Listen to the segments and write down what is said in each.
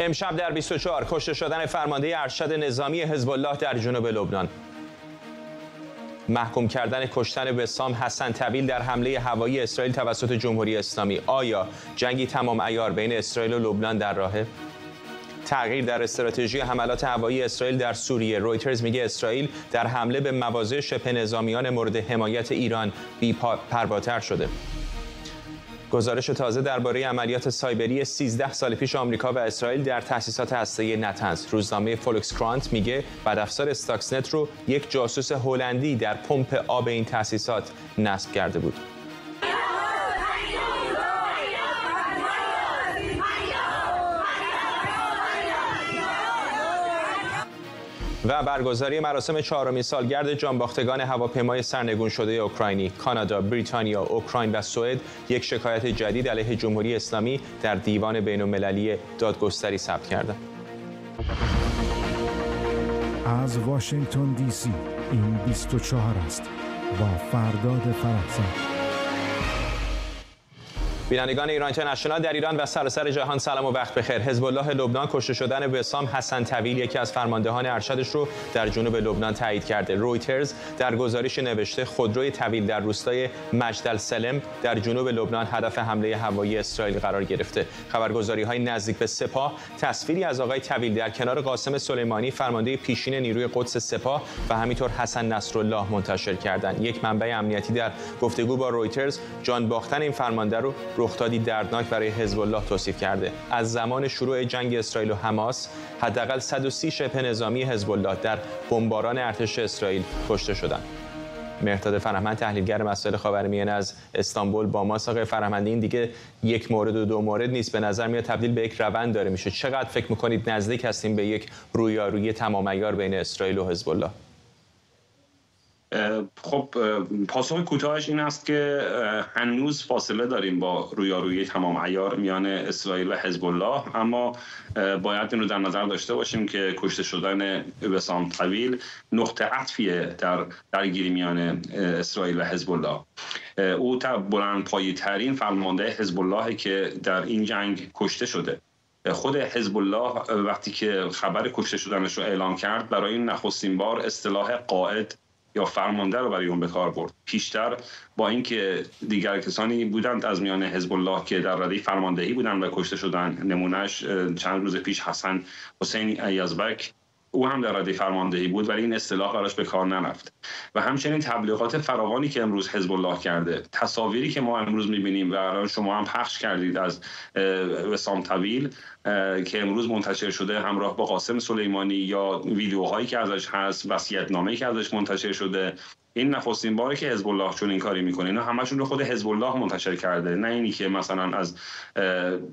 امشب در 24 کشته شدن فرمانده ارشد نظامی حزب الله در جنوب لبنان. محکوم کردن کشتن بسام حسن طویل در حمله هوایی اسرائیل توسط جمهوری اسلامی. آیا جنگی تمام ایار بین اسرائیل و لبنان در راهه؟ تغییر در استراتژی حملات هوایی اسرائیل در سوریه. رویترز میگه اسرائیل در حمله به مواضع شبه نظامیان مورد حمایت ایران بی شده. گزارش تازه درباره عملیات سایبری 13 سال پیش آمریکا و اسرائیل در تأسیسات هسته‌ای نتنز. روزنامه فولکس کرانت میگه بدافزار استاکسنت رو یک جاسوس هلندی در پمپ آب این تأسیسات نصب کرده بود. و برگزاری مراسم چهارمین سالگرد جانباختگان هواپیمای سرنگون شده اوکراینی. کانادا، بریتانیا، اوکراین و سوئد یک شکایت جدید علیه جمهوری اسلامی در دیوان بین المللی دادگستری ثبت کردند. از واشنگتن دی سی این 24 است. با فرداد فرحزاد بینندگان ایران اینترنشنال در ایران و سراسر جهان سلام و وقت بخیر. حزب الله لبنان کشته شدن وسام حسن طویل یکی از فرماندهان ارشدش رو در جنوب لبنان تایید کرده. رویترز در گزارش نوشته خودروی طویل در روستای مجدل سلم در جنوب لبنان هدف حمله هوایی اسرائیل قرار گرفته. خبرگزاری های نزدیک به سپاه تصویری از آقای طویل در کنار قاسم سلیمانی فرمانده پیشین نیروی قدس سپاه و همینطور حسن نصرالله منتشر کردند. یک منبع امنیتی در گفتگو با رویترز جان باختن این فرمانده رو رخدادی دردناک برای حزب الله توصیف کرده. از زمان شروع جنگ اسرائیل و حماس حداقل 130 شبه نظامی حزب الله در بمباران ارتش اسرائیل کشته شدند. مرتاد فرهمند تحلیلگر مسائل خاورمیانه از استانبول با ما آقای فرهمند این دیگه یک مورد و دو مورد نیست. به نظر میاد تبدیل به یک روند داره میشه. چقدر فکر می‌کنید نزدیک هستیم به یک رویارویی تمام عیار بین اسرائیل و حزب الله خب پاسخ کوتاهش این است که هنوز فاصله داریم با رویارویی تمام عیار میان اسرائیل و حزب الله اما باید این رو در نظر داشته باشیم که کشته شدن وسام طویل نقطه عطفیه در درگیری میان اسرائیل و حزب الله او بلند پایی ترین فرمانده حزب الله که در این جنگ کشته شده. خود حزب الله وقتی که خبر کشته شدنش رو اعلام کرد برای نخستین بار اصطلاح قائد یا فرمانده رو برای اون به کار برد. پیشتر با اینکه دیگر کسانی بودند از میان حزب الله که در رده فرماندهی بودند و کشته شدن نمونهش چند روز پیش حسن حسین یزبک او هم در رده فرماندهی بود ولی این اصطلاح براش به کار نرفت. و همچنین تبلیغات فراوانی که امروز حزب الله کرده تصاویری که ما امروز می‌بینیم و شما هم پخش کردید از وسام طویل که امروز منتشر شده همراه با قاسم سلیمانی یا ویدیوهایی که ازش هست وصیت‌نامه‌ای که ازش منتشر شده. این نخستین باره که حزب الله چون این کاری می‌کنه اینا همشون رو خود حزب الله منتشر کرده. نه اینی که مثلا از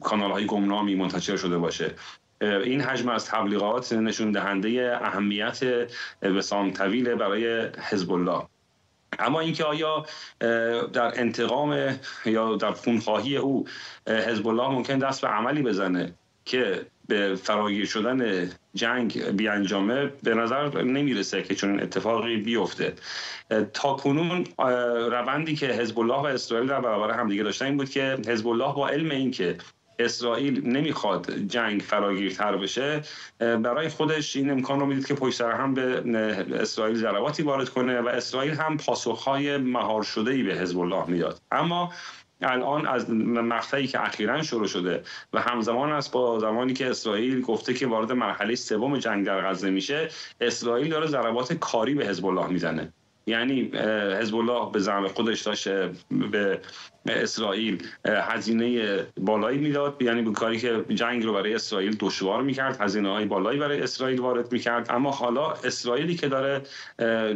کانال های گمنامی منتشر شده باشه. این حجم از تبلیغات نشون دهنده اهمیت وسام طویل برای حزب الله اما اینکه آیا در انتقام یا در خونخواهی او حزب الله ممکن دست به عملی بزنه که به فراگیر شدن جنگ بیانجامه به نظر نمی‌رسه که چون اتفاقی بیفته. تا کنون روندی که حزب الله و اسرائیل در برابر همدیگه داشتن این بود که حزب الله با علم اینکه اسرائیل نمی‌خواد جنگ فراگیرتر بشه برای خودش این امکان رو می‌دید که پشت سر هم به اسرائیل ضرباتی وارد کنه و اسرائیل هم پاسخهای مهار شده ای به حزب الله می‌داد. اما الان از مقطعی که اخیرا شروع شده و همزمان است با زمانی که اسرائیل گفته که وارد مرحله سوم جنگ در غزه میشه اسرائیل داره ضربات کاری به حزب الله می‌زنه. یعنی حزب الله به زعم خودش داشت به اسرائیل هزینه بالایی می‌داد. یعنی به کاری که جنگ رو برای اسرائیل دشوار می‌کرد هزینه های بالایی برای اسرائیل وارد می‌کرد. اما حالا اسرائیلی که داره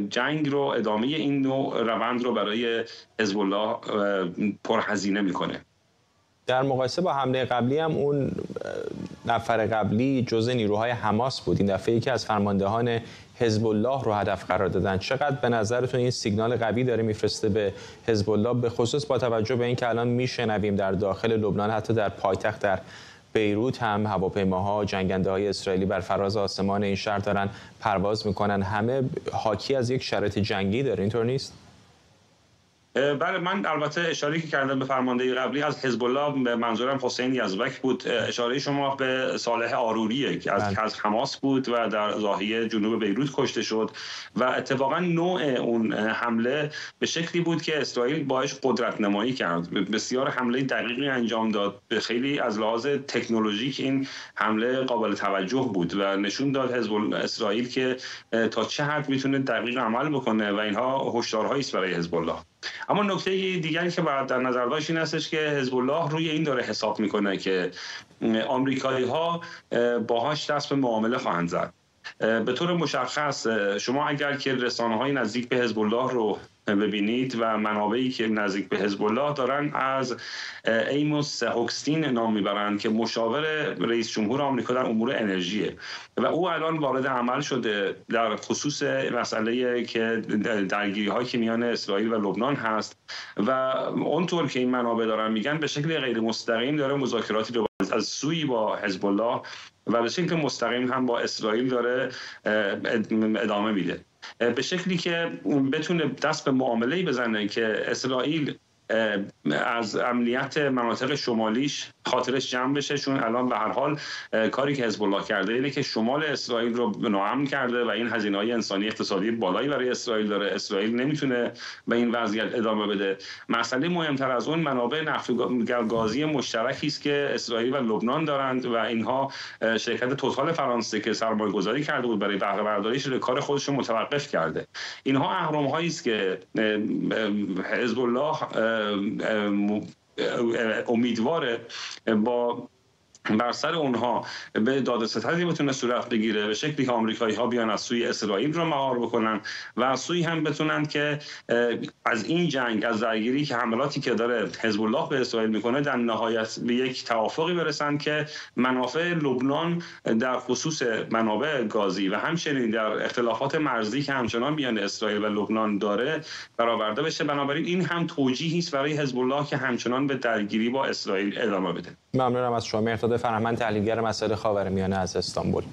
جنگ رو ادامه این نوع روند رو برای حزب الله پرهزینه می‌کنه. در مقایسه با حمله قبلی هم اون نفر قبلی جزء نیروهای حماس بود. این دفعه یکی از فرماندهان حزب الله رو هدف قرار دادن. چقدر به نظرتون این سیگنال قوی داره میفرسته به حزب الله به خصوص با توجه به اینکه الان میشنویم در داخل لبنان حتی در پایتخت در بیروت هم هواپیماها جنگنده های اسرائیلی بر فراز آسمان این شهر دارن پرواز می‌کنن. همه حاکی از یک شرایط جنگی داره. اینطور نیست؟ بله من البته اشاره که کردم به فرمانده قبلی از حزب الله به منظورم حسین یزبک بود. اشاره شما به صالح آروریه که از, بله. از حماس بود و در زاهیه جنوب بیروت کشته شد و اتفاقا نوع اون حمله به شکلی بود که اسرائیل باش قدرت نمایی کرد. بسیار حمله دقیقی انجام داد. به خیلی از لحاظ تکنولوژیک این حمله قابل توجه بود و نشون داد حزب اسرائیل که تا چه حد می‌تونه دقیق عمل بکنه و اینها هشدارهایی است برای حزب الله اما نکته دیگری که باید در نظر داشت این هستش که حزب الله روی این داره حساب می‌کنه که آمریکایی ها باهاش دست به معامله خواهند زد. به طور مشخص شما اگر که رسانه های نزدیک به حزب الله رو ببینید و منابعی که نزدیک به حزب الله دارن از ایموس هوکستین نام می‌برند که مشاور رئیس جمهور آمریکا در امور انرژیه و او الان وارد عمل شده در خصوص مسئله که درگیری هایی که میان اسرائیل و لبنان هست و اونطور که این منابع دارن میگن به شکل غیر مستقیم داره مذاکراتی رو از سوی با حزب الله و به شکل مستقیم هم با اسرائیل داره ادامه میده. به شکلی که بتونه دست به معامله بزنه که اسرائیل از امنیت مناطق شمالیش خاطرش جمع بشه چون الان به هر حال کاری که حزب الله کرده اینه که شمال اسرائیل رو ناامن کرده و این هزینه های انسانی اقتصادی بالایی برای اسرائیل داره. اسرائیل نمی‌تونه به این وضعیت ادامه بده. مسئله مهمتر از اون منابع نفت گازی مشترکی است که اسرائیل و لبنان دارند و اینها شرکت توتال فرانسه که سرمایه گذاری کرده بود برای بهره برداریش کار خودش رو متوقف کرده. اینها اهرم هایی است که حزب الله uh, om iets worden. en maar بر سر اونها به دادستانی بتونه صورت بگیره به شکلی که آمریکایی ها بیان از سوی اسرائیل رو مهار بکنن و از سوی هم بتونن که از این جنگ از درگیری که حملاتی که داره حزب الله به اسرائیل می‌کنه در نهایت به یک توافقی برسن که منافع لبنان در خصوص منابع گازی و همچنین در اختلافات مرزی که همچنان میان اسرائیل و لبنان داره برآورده بشه. بنابراین این هم توجیهی است برای حزب الله که همچنان به درگیری با اسرائیل ادامه بده. ممنونم از شما مرتضی فرهمند تحلیلگر مسائل خاورمیانه از استانبول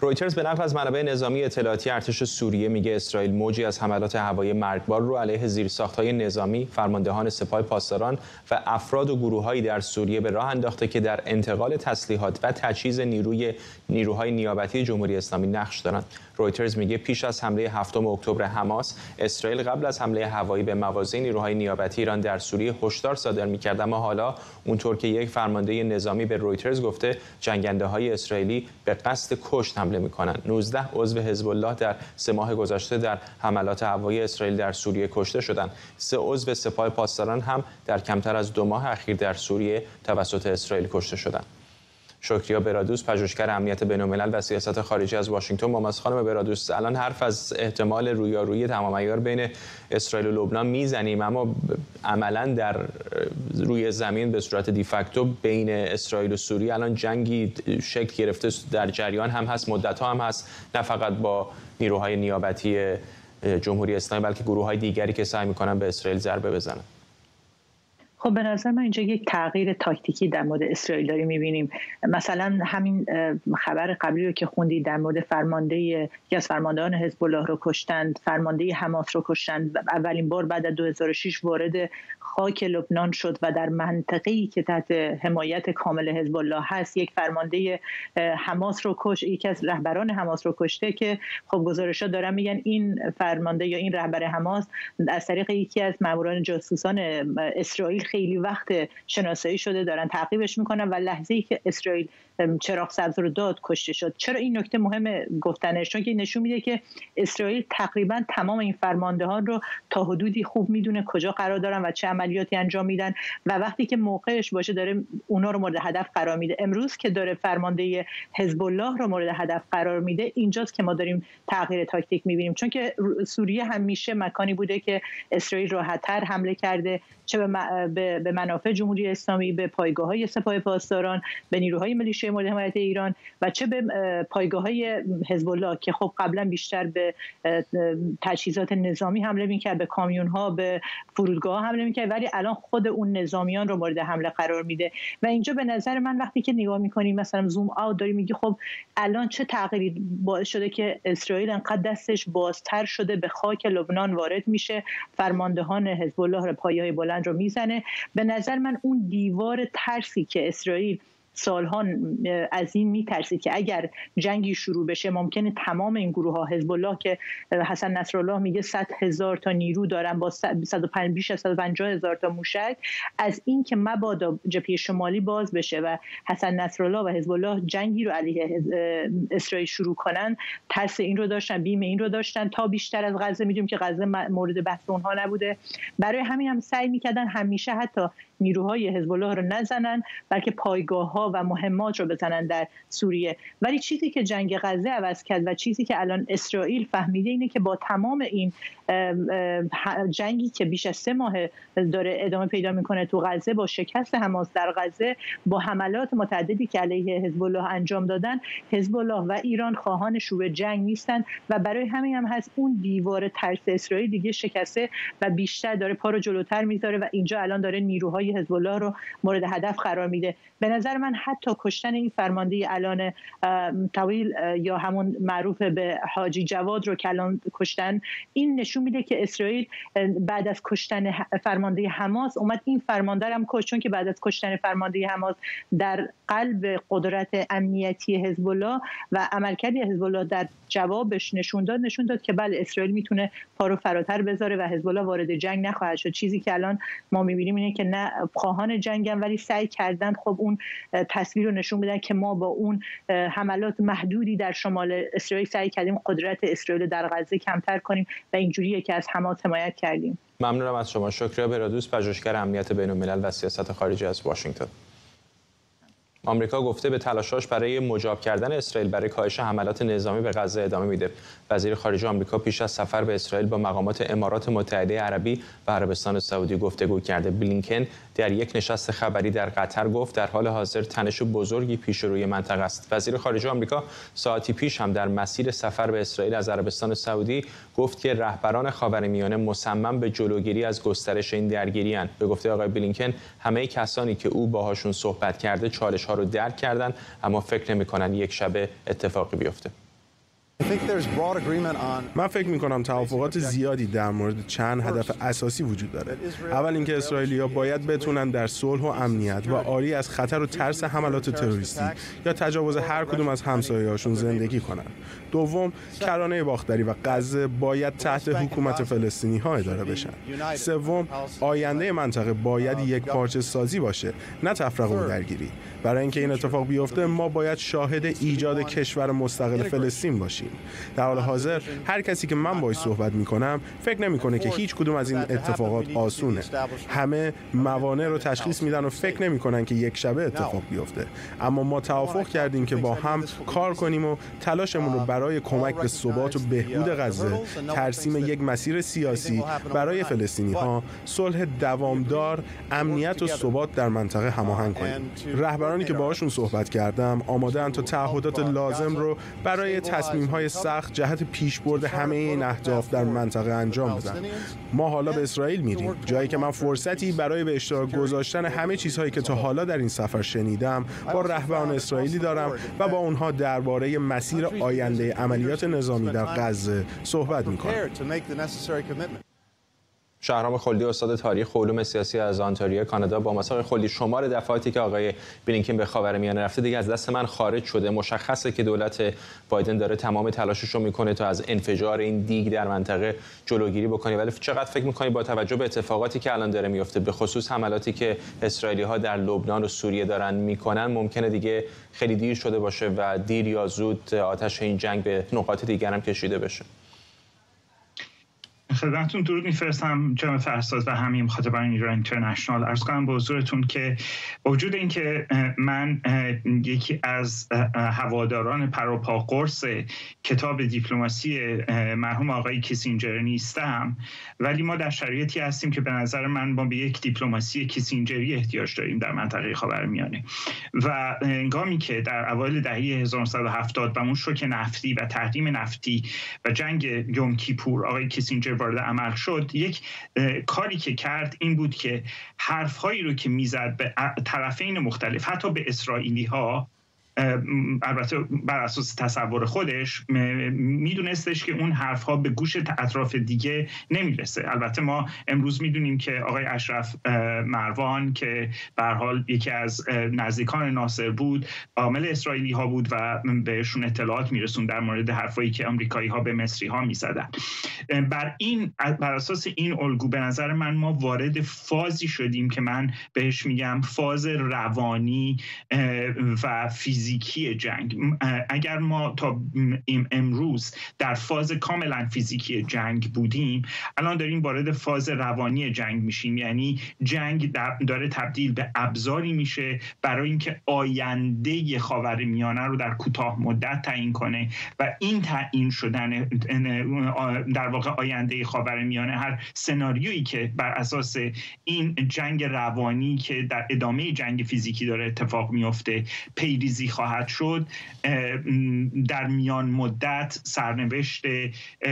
رویترز به نقل از منابع نظامی اطلاعاتی ارتش سوریه میگه اسرائیل موجی از حملات هوایی مرگبار رو علیه زیرساختهای نظامی، فرماندهان سپاه پاسداران و افراد و گروههایی در سوریه به راه انداخته که در انتقال تسلیحات و تجهیز نیروی نیروهای نیابتی جمهوری اسلامی نقش دارند. رویترز میگه پیش از حمله هفتم اکتبر حماس اسرائیل قبل از حمله هوایی به مواضع نیروهای نیابتی ایران در سوریه هشدار صادر می‌کرد. اما حالا اونطور که یک فرمانده نظامی به رویترز گفته جنگنده های اسرائیلی به قصد کشت حمله می‌کنند. 19 عضو حزب الله در سه ماه گذشته در حملات هوایی اسرائیل در سوریه کشته شدند. سه عضو سپاه پاسداران هم در کمتر از دو ماه اخیر در سوریه توسط اسرائیل کشته شدند. شکریا برادوس پژوهشگر امنیت بین‌الملل و سیاست خارجی از واشنگتن. ماماس خانم برادوس. الان حرف از احتمال رویارویی تمام عیار بین اسرائیل و لبنان می‌زنیم اما عملا در روی زمین به صورت دیفکتو بین اسرائیل و سوریه الان جنگی شکل گرفته در جریان هم هست مدت ها هم هست. نه فقط با نیروهای نیابتی جمهوری اسلامی بلکه گروه های دیگری که سعی می‌کنن به اسرائیل ضربه بزنن. خب به نظر من اینجا یک تغییر تاکتیکی در مورد اسرائیل داریم می‌بینیم. مثلا همین خبر قبلی رو که خوندید در مورد فرمانده یکی از فرماندهان حزب الله رو کشتند فرمانده حماس رو کشتند. اولین بار بعد از 2006 وارد خاک لبنان شد و در منطقه‌ای که تحت حمایت کامل حزب الله هست یک فرمانده حماس رو کش یکی از رهبران حماس رو کشته که خب گزارش‌ها دارن میگن این فرمانده یا این رهبر حماس از طریق یکی از ماموران جاسوسان اسرائیل خیلی وقت شناسایی شده دارن تعقیبش می‌کنن و لحظه ای که اسرائیل چراغ سبز رو داد کشته شد. چرا این نکته مهم گفتنش؟ چون که نشون میده که اسرائیل تقریبا تمام این فرماندهان رو تا حدودی خوب می‌دونه کجا قرار دارن و چه عملیاتی انجام میدن و وقتی که موقعش باشه داره اونا رو مورد هدف قرار میده. امروز که داره فرمانده حزب الله رو مورد هدف قرار میده اینجاست که ما داریم تغییر تاکتیک می‌بینیم. چون که سوریه همیشه مکانی بوده که اسرائیل راحتتر حمله کرده چه به منافع جمهوری اسلامی به پایگاه های سپاه پاسداران به نیروهای ملیشه مورد حمایت ایران و چه به پایگاه های حزب الله که خب قبلا بیشتر به تجهیزات نظامی حمله می‌کرد به کامیون ها به فرودگاه حمله می‌کرد ولی الان خود اون نظامیان رو مورد حمله قرار میده. و اینجا به نظر من وقتی که نگاه می‌کنیم مثلا زوم آوت داری میگی خب الان چه تغییری باعث شده که اسرائیل انقدر دستش بازتر شده به خاک لبنان وارد میشه؟ فرماندهان حزب الله پایه های بلند رو می‌زنه. به نظر من اون دیوار ترسی که اسرائیل سالها از این میترسید که اگر جنگی شروع بشه ممکنه تمام این گروه ها حزب الله که حسن نصرالله میگه 100 هزار تا نیرو دارن با 105 بیش از 150 هزار تا موشک از این که مبادا جبهه شمالی باز بشه و حسن نصرالله و حزب الله جنگی رو علیه اسرائیل شروع کنن ترس این رو داشتن بیم این رو داشتن تا بیشتر از غزه می‌دونیم که غزه مورد بحث اونها نبوده. برای همین هم سعی می‌کردن همیشه حتی نیروهای حزب الله رو نزنن بلکه پایگاه ها و مهمات رو بزنن در سوریه. ولی چیزی که جنگ غزه عوض کرد و چیزی که الان اسرائیل فهمیده اینه که با تمام این جنگی که بیش از سه ماه داره ادامه پیدا می‌کنه تو غزه با شکست حماس در غزه با حملات متعددی که علیه حزب الله انجام دادن حزب الله و ایران خواهان شروع جنگ نیستن و برای همین هم هست اون دیوار ترس اسرائیل دیگه شکسته و بیشتر داره پا رو جلوتر می‌ذاره و اینجا الان داره نیروهای حزب الله رو مورد هدف قرار میده. به نظر من حتی کشتن این فرمانده الان طویل یا همون معروف به حاجی جواد رو که الان کشتن این نشون میده که اسرائیل بعد از کشتن فرمانده حماس اومد این فرمانده هم کشت. چون که بعد از کشتن فرمانده حماس در قلب قدرت امنیتی حزب الله و عملکرد حزب الله در جوابش نشون داد نشون داد که بله اسرائیل می‌تونه پارو فراتر بذاره و حزب الله وارد جنگ نخواهد شد. چیزی که الان ما می‌بینیم اینه که نه خواهان جنگن ولی سعی کردن خب اون تصویر رو نشون بدن که ما با اون حملات محدودی در شمال اسرائیل سعی کردیم قدرت اسرائیل در غزه کمتر کنیم و اینجوریه که از حماس حمایت کردیم ممنونم از شما شکریه برادوس پژوهشگر امنیت بین الملل و سیاست خارجی از واشنگتن آمریکا گفته به تلاشاش برای مجاب کردن اسرائیل برای کاهش حملات نظامی به غزه ادامه میده. وزیر خارجه آمریکا پیش از سفر به اسرائیل با مقامات امارات متحده عربی و عربستان سعودی گفتگو کرده. بلینکن در یک نشست خبری در قطر گفت در حال حاضر تنش بزرگی پیش روی منطقه است. وزیر خارجه آمریکا ساعتی پیش هم در مسیر سفر به اسرائیل از عربستان سعودی گفت که رهبران خاورمیانه مصمم به جلوگیری از گسترش این درگیری به گفته آقای بلینکن همه کسانی که او باهاشون صحبت کرده چالش ها رو درک کردن اما فکر نمی‌کنن یک شبه اتفاقی بیفته من فکر می کنم توافقات زیادی در مورد چند هدف اساسی وجود داره. اول اینکه اسرائیلیا باید بتونن در صلح و امنیت و آری از خطر و ترس حملات تروریستی یا تجاوز هر کدوم از همسایه‌هاشون زندگی کنن. دوم، کرانه باختری و غزه باید تحت حکومت فلسطینی ها اداره بشن. سوم، آینده منطقه باید یک پارچه سازی باشه، نه تفرقه و درگیری. برای اینکه این اتفاق بیفته ما باید شاهد ایجاد کشور مستقل فلسطین باشیم در حال حاضر هر کسی که من باش صحبت می‌کنم فکر نمی‌کنه که هیچ کدوم از این اتفاقات آسونه. همه موانع رو تشخیص میدن و فکر نمی‌کنن که یک شبه اتفاق بیفته. اما ما توافق کردیم که با هم کار کنیم و تلاشمون رو برای کمک به ثبات و بهبود غزه ترسیم یک مسیر سیاسی برای فلسطینی ها صلح دوامدار امنیت و ثبات در منطقه هماهنگ کنیم. رهبرانی که باهاشون صحبت کردم آماده تا تعهدات لازم رو برای تصمیم های سخت جهت پیشبرد همه این اهداف در منطقه انجام بدن ما حالا به اسرائیل میریم. جایی که من فرصتی برای به اشتراک گذاشتن همه چیزهایی که تا حالا در این سفر شنیدم با رهبران اسرائیلی دارم و با اونها درباره مسیر آینده عملیات نظامی در غزه صحبت می‌کنم. شهرام خلدی استاد تاریخ و علوم سیاسی از آنتاریو کانادا با مساق خلدی. شمار دفعاتی که آقای بلینکن به خاورمیانه رفته دیگه از دست من خارج شده. مشخصه که دولت بایدن داره تمام تلاشش رو می‌کنه تا از انفجار این دیگ در منطقه جلوگیری بکنه. ولی چقدر فکر می‌کنی با توجه به اتفاقاتی که الان داره میفته به خصوص حملاتی که اسرائیلی ها در لبنان و سوریه دارن می‌کنن ممکنه دیگه خیلی دیر شده باشه و دیر یا زود آتش این جنگ به نقاط دیگر هم کشیده بشه؟ خدمتتون درود میفرستم. جناب فرستاد و همین مخاطبان ایران اینترنشنال. ارز کنم به حضورتون که با وجود اینکه من یکی از هواداران پروپا قرص کتاب دیپلماسی مرحوم آقای کیسینجر نیستم ولی ما در شرایطی هستیم که به نظر من ما به یک دیپلماسی کیسینجری احتیاج داریم در منطقه خاورمیانه و انگامی که در اوایل دهه 1970 و اون شوک نفتی و تحریم نفتی و جنگ یوم کیپور آقای کیسینجر وارد عمل شد یک کاری که کرد این بود که حرفهایی رو که می‌زد به طرفین مختلف حتی به اسرائیلی ها البته بر اساس تصور خودش میدونستش که اون حرف ها به گوش اطراف دیگه نمی‌رسه. البته ما امروز می‌دونیم که آقای اشرف مروان که به حال یکی از نزدیکان ناصر بود عامل اسرائیلی ها بود و بهشون اطلاعات میرسون در مورد حرفایی که آمریکایی ها به مصری ها می‌زدن بر این بر اساس این الگو به نظر من ما وارد فازی شدیم که من بهش میگم فاز روانی و فیزیکی فیزیکی جنگ. اگر ما تا امروز در فاز کاملا فیزیکی جنگ بودیم الان داریم وارد فاز روانی جنگ میشیم. یعنی جنگ داره تبدیل به ابزاری میشه برای اینکه آینده خاور میانه رو در کوتاه مدت تعیین کنه و این تعیین شدن در واقع آینده خاور میانه هر سناریویی که بر اساس این جنگ روانی که در ادامه جنگ فیزیکی داره اتفاق میفته پیریزی خواهد شد در میان مدت سرنوشت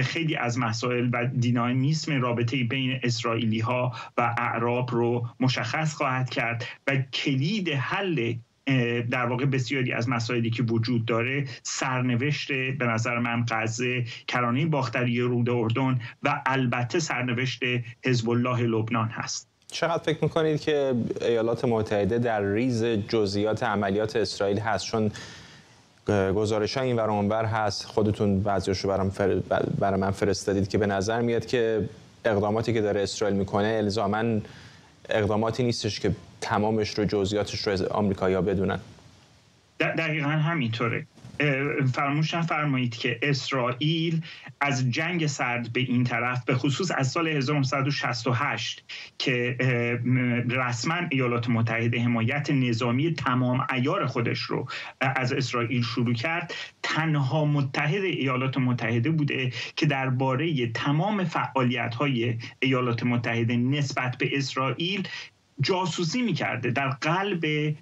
خیلی از مسائل و دینامیسم رابطه بین اسرائیلی ها و اعراب رو مشخص خواهد کرد و کلید حل در واقع بسیاری از مسائلی که وجود داره سرنوشت به نظر من غزه کرانه باختری رود اردن و البته سرنوشت حزب الله لبنان هست. چقدر فکر می‌کنید که ایالات متحده در ریز جزئیات عملیات اسرائیل هست؟ چون گزارش ها این ور هست. خودتون بعضیش رو برام فر... برای من فرستادید که به نظر میاد که اقداماتی که داره اسرائیل می‌کنه الزاما اقداماتی نیستش که تمامش رو جزئیاتش رو آمریکایی‌ها بدونن. دقیقا همینطوره. فراموش نفرمایید که اسرائیل از جنگ سرد به این طرف به خصوص از سال 1968 که رسما ایالات متحده حمایت نظامی تمام ایار خودش رو از اسرائیل شروع کرد تنها متحد ایالات متحده بوده که درباره تمام فعالیت های ایالات متحده نسبت به اسرائیل جاسوسی می‌کرده در قلب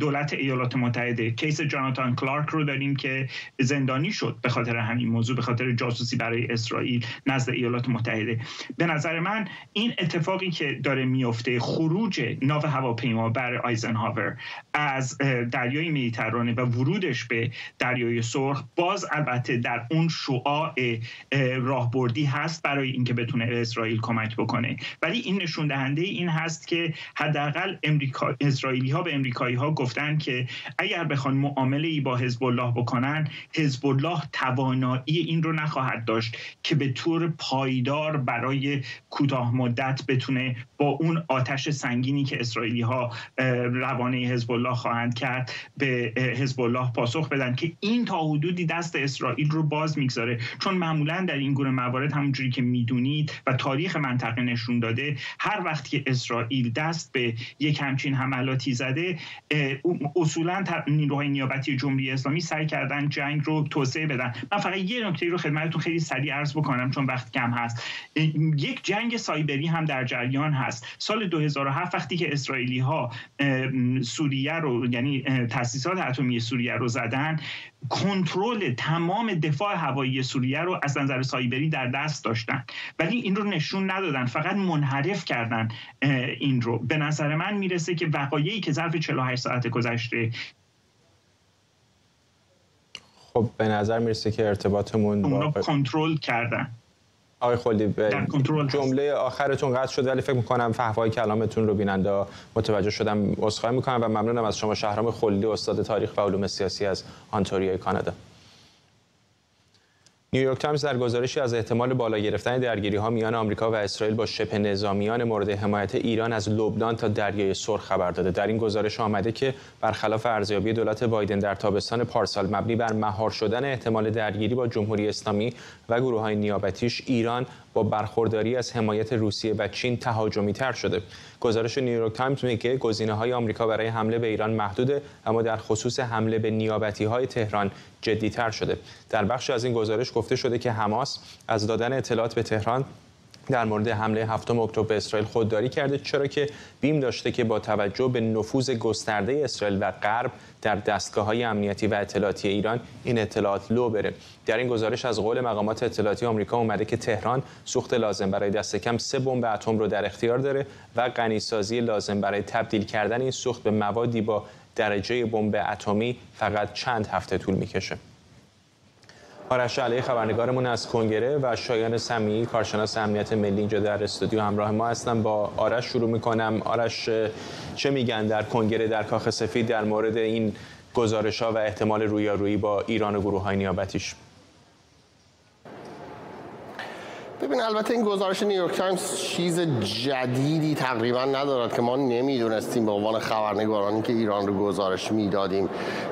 دولت ایالات متحده. کیس جاناتان کلارک رو داریم که زندانی شد به خاطر همین موضوع به خاطر جاسوسی برای اسرائیل نزد ایالات متحده. به نظر من این اتفاقی که داره میفته خروج ناو هواپیما بر آیزنهاور از دریای مدیترانه و ورودش به دریای سرخ باز البته در اون شعاع راهبردی هست برای اینکه بتونه اسرائیل کمک بکنه. ولی این نشون دهنده این هست که حداقل امریکا اسرائیلی ها به امریکایی ها گفتن که اگر بخوان معامله ای با حزب الله بکنن حزب الله توانایی این رو نخواهد داشت که به طور پایدار برای کوتاه مدت بتونه با اون آتش سنگینی که اسرائیلی ها روانه حزب الله خواهند کرد به حزب الله پاسخ بدن که این تا حدودی دست اسرائیل رو باز می‌گذاره. چون معمولا در این گونه موارد همونجوری که می‌دونید و تاریخ منطقه نشون داده هر وقت که اسرائیل دست به یک همچین حملاتی زده اصولا نیروهای نیابتی جمهوری اسلامی سعی کردن جنگ رو توسعه بدن. من فقط یه نکته رو خدمتتون خیلی سریع عرض بکنم چون وقت کم هست. یک جنگ سایبری هم در جریان هست. سال 2007 وقتی که اسرائیلی ها سوریه رو یعنی تاسیسات اتمی سوریه رو زدن کنترل تمام دفاع هوایی سوریه رو از نظر سایبری در دست داشتن. ولی این رو نشون ندادن. فقط منحرف کردن این رو. به نظر من می‌رسه که وقایعی که ظرف 48 ساعت گذشته. خب به نظر می‌رسه که ارتباطمون با کنترل کردن. آقای خلدی به جمله آخرتون قطع شد ولی فکر می‌کنم فحوای کلامتون رو بیننده متوجه شدم عذرخواهی می‌کنم و ممنونم از شما شهرام خلدی استاد تاریخ و علوم سیاسی از انتاریوی کانادا. نیویورک تایمز در گزارشی از احتمال بالا گرفتن درگیری ها میان آمریکا و اسرائیل با شبه نظامیان مورد حمایت ایران از لبنان تا دریای سرخ خبر داده. در این گزارش آمده که برخلاف ارزیابی دولت بایدن در تابستان پارسال مبنی بر مهار شدن احتمال درگیری با جمهوری اسلامی و گروه های نیابتیش ایران با برخورداری از حمایت روسیه و چین تهاجمی تر شده. گزارش نیویورک تایمز میگه گزینه های آمریکا برای حمله به ایران محدوده اما در خصوص حمله به نیابتی های تهران جدی تر شده. در بخش از این گزارش گفته شده که حماس از دادن اطلاعات به تهران در مورد حمله هفتم اکتبر به اسرائیل خودداری کرده چرا که بیم داشته که با توجه به نفوذ گسترده اسرائیل و غرب در دستگاه های امنیتی و اطلاعاتی ایران این اطلاعات لو بره. در این گزارش از قول مقامات اطلاعاتی آمریکا اومده که تهران سوخت لازم برای دست کم سه بمب اتم رو در اختیار داره و غنیسازی لازم برای تبدیل کردن این سوخت به موادی با درجه بمب اتمی فقط چند هفته طول می‌کشه. آرش علی خبرنگارمون از کنگره و شایان سمی کارشناس امنیت ملی اینجا در استودیو همراه ما هستن. با آرش شروع می‌کنم. آرش چه میگن در کنگره در کاخ سفید در مورد این گزارش ها و احتمال رویارویی با ایران و گروه های نیابتیش؟ ببین البته این گزارش نیویورک تایمز چیز جدیدی تقریبا ندارد که ما نمی‌دونستیم به عنوان خبرنگارانی که ایران رو گزارش می‌دادیم.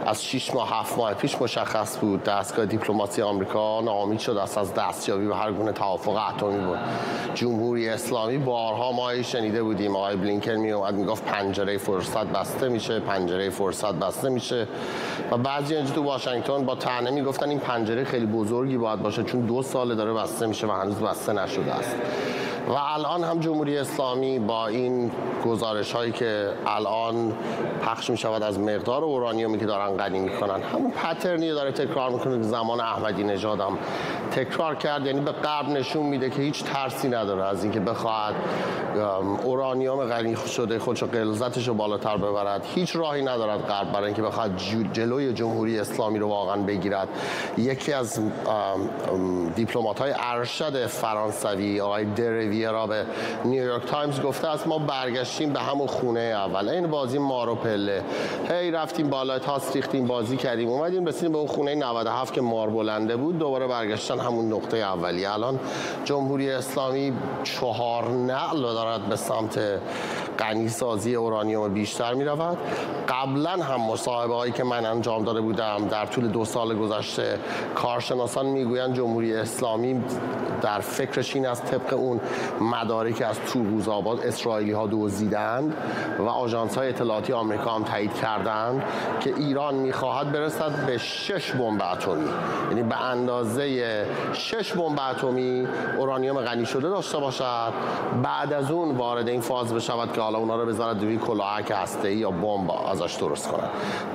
از 6 ماه 7 ماه پیش مشخص بود دستگاه دیپلماسی آمریکا ناامید شد از از دستیابی به هر گونه توافق اتمی بود. جمهوری اسلامی بارها ما شنیده بودیم. آقای بلینکن می اومد می‌گفت پنجره فرصت بسته میشه پنجره فرصت بسته میشه. و بعضی اینجا تو واشنگتن با طعنه می‌گفتن این پنجره خیلی بزرگی باید باشه چون دو سال داره بسته میشه و هنوز بسته نشده است و الان هم جمهوری اسلامی با این گزارش هایی که الان پخش می شود از مقدار اورانیومی که دارن غنی می‌کنن همون پترنی داره تکرار می‌کنه که زمان احمدی نژاد هم تکرار کرد. یعنی به غرب نشون میده که هیچ ترسی نداره از اینکه بخواهد اورانیوم غنی شده خودشو غلظتش رو بالاتر ببرد. هیچ راهی ندارد غرب برای اینکه بخواد جلوی جمهوری اسلامی رو واقعا بگیرد. یکی از دیپلمات های ارشد فرانسوی آقای را به نیویورک تایمز گفته است ما برگشتیم به همون خونه اول. این بازی مار و پله. هی رفتیم بالا تاس ریختیم بازی کردیم. اومدیم رسیدیم به اون خونه 97 که مار بلنده بود. دوباره برگشتن همون نقطه اولی الان جمهوری اسلامی چهار نقل دارد به سمت غنی سازی اورانیوم بیشتر می رود قبلا هم مصاحبه هایی که من انجام داده بودم در طول دو سال گذشته کارشناسان می‌گویند جمهوری اسلامی در فکرش این از طبق اون مداری که از تو آباد اسرائیلی ها دزدیدند و آژانس های اطلاعاتی آمریکا هم تایید کردند که ایران می‌خواهد برسد به شش بمب اتمی. یعنی به اندازه شش بمب اتمی اورانیوم غنی شده داشته باشد. بعد از اون وارد این فاز بشود که حالا اونا رو بذارد روی کلاهک هسته‌ای یا بمب ازش درست کنند.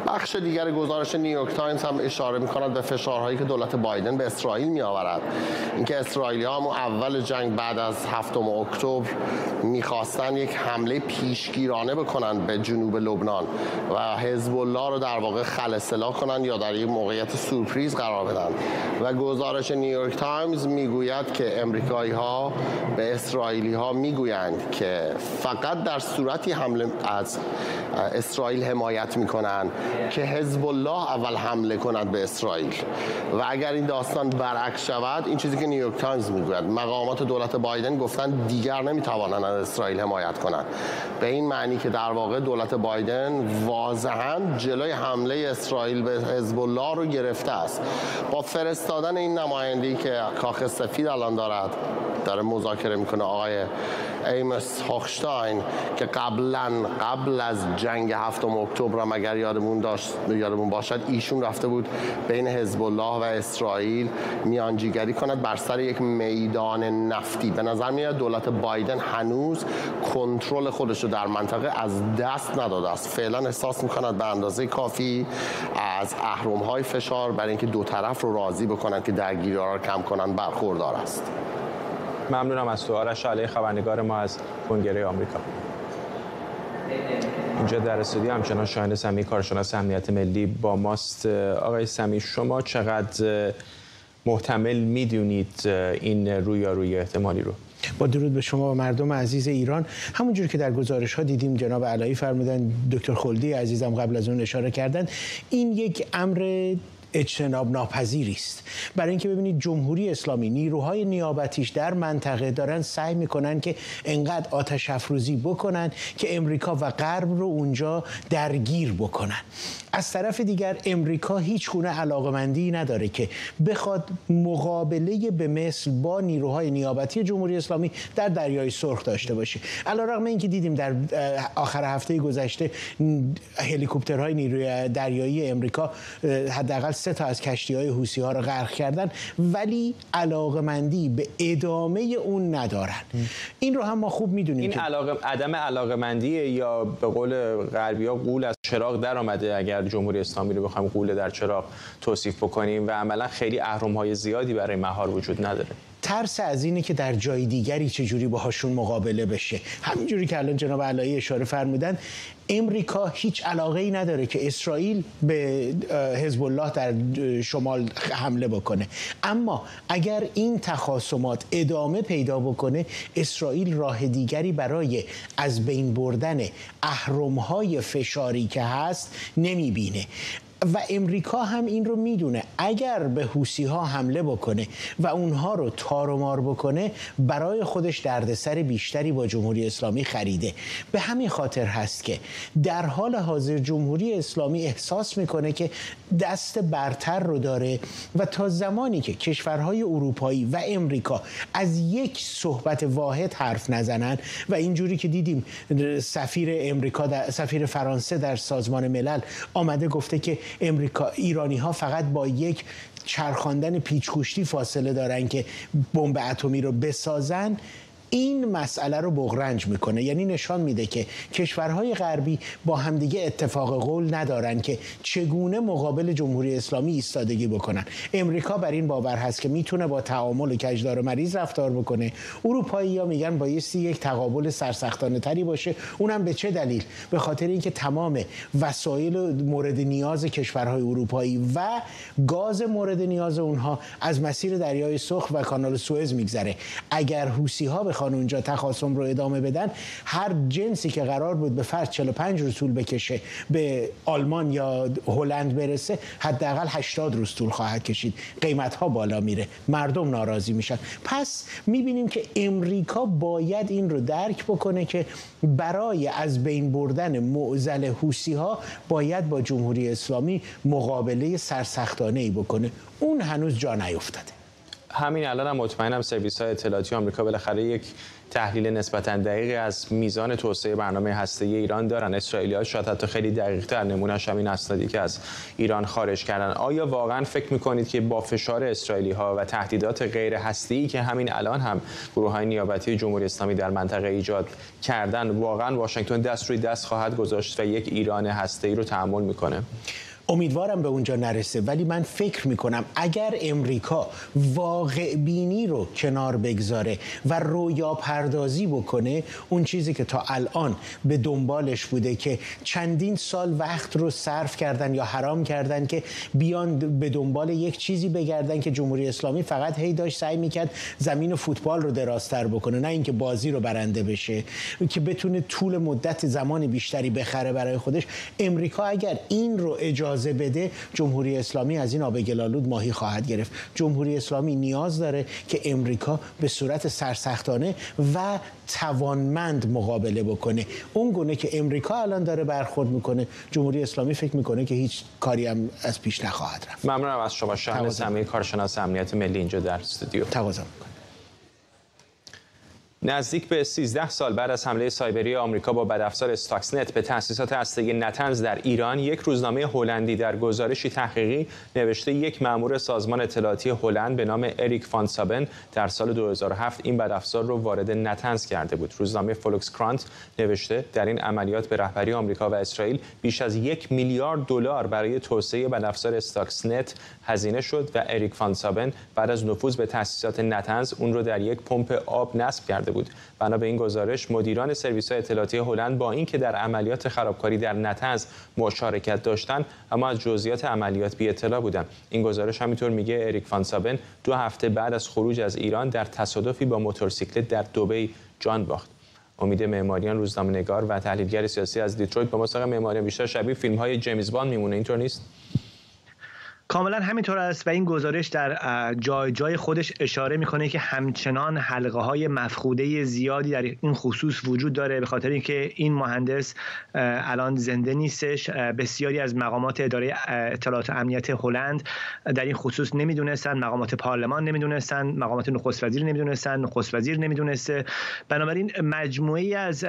بخش دیگر گزارش نیویورک تایمز هم اشاره می‌کند به فشارهایی که دولت بایدن به اسرائیل میآورد. اینکه اسرائیلی ها اول جنگ بعد از هفتم اکتبر می‌خواستن یک حمله پیشگیرانه بکنن به جنوب لبنان و حزب الله رو در واقع خلع سلاح کنن یا در یک موقعیت سورپریز قرار بدن. و گزارش نیویورک تایمز می‌گوید که امریکایی ها به اسرائیلی ها می‌گویند که فقط در صورتی حمله از اسرائیل حمایت می‌کنن که حزب الله اول حمله کند به اسرائیل. و اگر این داستان برعکس شود این چیزی که نیویورک تایمز می‌گوید مقامات دولت بایدن گفتن دیگر نمی‌توانند از اسرائیل حمایت کنند. به این معنی که در واقع دولت بایدن واضحا جلوی حمله اسرائیل به حزب الله رو گرفته است. با فرستادن این نماینده‌ای که کاخ سفید الان دارد داره مذاکره می‌کنه آقای ایمس هاخشتاین که قبلا قبل از جنگ هفتم اکتبر هم اگر یادمون داشت یادمون باشد ایشون رفته بود بین حزب الله و اسرائیل میانجیگری کند بر سر یک میدان نفتی. به نظر میاد دولت بایدن هنوز کنترل خودش رو در منطقه از دست نداده است. فعلا احساس می‌کند به اندازه کافی از اهرم های فشار برای اینکه دو طرف رو راضی بکنند که درگیری را کم کنند برخوردار است. ممنونم از تو. آرش علی خبرنگار ما از کنگره آمریکا. اینجا در استودیو همچنان شاهد سمی کارشناس امنیت ملی با ماست. آقای سمی شما چقدر محتمل می‌دونید این روی احتمالی رو؟ با درود به شما و مردم عزیز ایران. همونجور که در گزارش ها دیدیم جناب علایی فرمودن دکتر خلدی عزیزم قبل از اون اشاره کردن این یک امر اجتناب ناپذیری است. برای اینکه ببینید جمهوری اسلامی نیروهای نیابتیش در منطقه دارن سعی می‌کنن که انقدر آتش افروزی بکنن که امریکا و غرب رو اونجا درگیر بکنن. از طرف دیگر امریکا هیچ گونه علاقمندی نداره که بخواد مقابله به مثل با نیروهای نیابتی جمهوری اسلامی در دریای سرخ داشته باشه. علیرغم اینکه دیدیم در آخر هفته گذشته هلیکوپترهای نیروی دریایی امریکا حداقل سه تا از کشتی های حوسی ها رو غرق کردن ولی علاقمندی به ادامه اون ندارن. این رو هم ما خوب می‌دونیم این علاقه عدم علاقمندی یا به قول غربی ها قول از چراغ در آمده اگر جمهوری اسلامی رو بخوایم قول در چراغ توصیف بکنیم و عملا خیلی اهرم های زیادی برای مهار وجود نداره. ترس از اینه که در جای دیگری چجوری باهاشون مقابله بشه. همینجوری که الان جناب علایی اشاره فرمودن امریکا هیچ علاقه ای نداره که اسرائیل به حزب الله در شمال حمله بکنه. اما اگر این تخاصمات ادامه پیدا بکنه اسرائیل راه دیگری برای از بین بردن اهرم‌های فشاری که هست نمی‌بینه. و امریکا هم این رو می‌دونه. اگر به حوسی ها حمله بکنه و اونها رو تار و مار بکنه برای خودش دردسر بیشتری با جمهوری اسلامی خریده. به همین خاطر هست که در حال حاضر جمهوری اسلامی احساس می‌کنه که دست برتر رو داره و تا زمانی که کشورهای اروپایی و امریکا از یک صحبت واحد حرف نزنن و اینجوری که دیدیم سفیر امریکا در سفیر فرانسه در سازمان ملل آمده گفته که امریکا ایرانی ها فقط با یک چرخاندن پیچگوشتی فاصله دارن که بمب اتمی رو بسازن. این مسئله رو بغرنج می‌کنه. یعنی نشان میده که کشورهای غربی با همدیگه اتفاق قول ندارن که چگونه مقابل جمهوری اسلامی ایستادگی بکنن. امریکا بر این باور هست که می‌تونه با تعامل کجدار مریض رفتار بکنه. اروپایی ها میگن بایستی یک تقابل سرسختانه تری باشه. اونم به چه دلیل؟ به خاطر اینکه تمام وسایل مورد نیاز کشورهای اروپایی و گاز مورد نیاز اونها از مسیر دریای سرخ و کانال سوئز میگذره. اگر حوسی ها بخوان اونجا تخاصم رو ادامه بدن هر جنسی که قرار بود به فرض 45 روز طول بکشه به آلمان یا هلند برسه حداقل 80 روز طول خواهد کشید. قیمت ها بالا میره. مردم ناراضی میشن. پس می‌بینیم که امریکا باید این رو درک بکنه که برای از بین بردن معزل حوسی ها باید با جمهوری اسلامی مقابله سرسختانه ای بکنه. اون هنوز جا نیفتاده. همین الان هم مطمئنم سرویس های اطلاعاتی آمریکا بالاخره یک تحلیل نسبتا دقیقی از میزان توسعه برنامه هسته ایران دارن. اسرائیلی شاید حتی خیلی دقیق تر نمونهش همین اسنادی که از ایران خارج کردن. آیا واقعا فکر می‌کنید که با فشار اسرائیلی ها و تهدیدات غیر هسته ای که همین الان هم گروه های نیابتی جمهوری اسلامی در منطقه ایجاد کردن واقعا واشنگتن دست روی دست خواهد گذاشت و یک ایران هسته ای رو تحمل می‌کنه؟ امیدوارم به اونجا نرسه ولی من فکر می‌کنم اگر امریکا واقع بینی رو کنار بگذاره و رویا پردازی بکنه اون چیزی که تا الان به دنبالش بوده که چندین سال وقت رو صرف کردن یا حرام کردن که بیان به دنبال یک چیزی بگردن که جمهوری اسلامی فقط هی داشت سعی می‌کرد زمین فوتبال رو درازتر بکنه نه اینکه بازی رو برنده بشه که بتونه طول مدت زمان بیشتری بخره برای خودش. امریکا اگر این رو اجازه اجازه بده جمهوری اسلامی از این آب گلالود ماهی خواهد گرفت. جمهوری اسلامی نیاز داره که امریکا به صورت سرسختانه و توانمند مقابله بکنه. اون گونه که امریکا الان داره برخورد می‌کنه جمهوری اسلامی فکر می‌کنه که هیچ کاری هم از پیش نخواهد رفت. ممنونم از شما. شهرام سمیعی کارشناس امنیت ملی اینجا در استودیو. تقاضا نزدیک به 13 سال بعد از حمله سایبری آمریکا با بدافزار استاکسنت به تأسیسات هسته‌ای نتنز در ایران یک روزنامه هلندی در گزارشی تحقیقی نوشته یک مأمور سازمان اطلاعاتی هلند به نام اریک فان سابن در سال 2007 این بدافزار رو وارد نتنز کرده بود. روزنامه فولکس کرانت نوشته در این عملیات به رهبری آمریکا و اسرائیل بیش از یک میلیارد دلار برای توسعه بدافزار استاکسنت هزینه شد و اریک فان سابن بعد از نفوذ به تأسیسات نتنز اون رو در یک پمپ آب نصب کرده بود. بنا به این گزارش مدیران سرویس های اطلاعاتی هلند با اینکه در عملیات خرابکاری در نتنز مشارکت داشتند اما از جزئیات عملیات بی اطلاع بودند این گزارش همینطور میگه اریک فان سابن دو هفته بعد از خروج از ایران در تصادفی با موتورسیکلت در دبی جان باخت. امید معماریان روزنامه‌نگار و تحلیلگر سیاسی از دیترویت با ماست آقای معماریان بیشتر شبیه فیلم های جیمز باند میمونه. اینطور نیست؟ کاملا همینطور است و این گزارش در جای جای خودش اشاره می‌کنه که همچنان حلقه های مفقوده زیادی در این خصوص وجود داره به خاطر اینکه این مهندس الان زنده نیستش. بسیاری از مقامات اداره اطلاعات امنیت هلند در این خصوص نمی‌دونستن. مقامات پارلمان نمی‌دونستن. مقامات نخست وزیر نمی‌دونستن. نخست وزیر نمی‌دونسته. بنابراین مجموعه از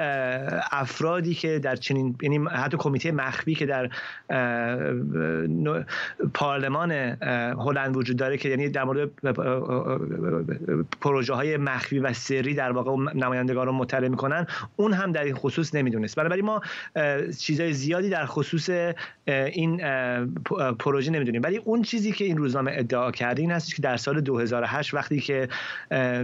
افرادی که در چنین یعنی حتی کمیته مخفی که در پارلمان هلند وجود داره که یعنی در مورد پروژه های مخفی و سری در واقع نمایندگان رو مطلع می‌کنن. اون هم در این خصوص نمی‌دونست. بنابراین ما چیزای زیادی در خصوص این پروژه نمی‌دونیم. ولی اون چیزی که این روزنامه ادعا کرده این هستش که در سال 2008 وقتی که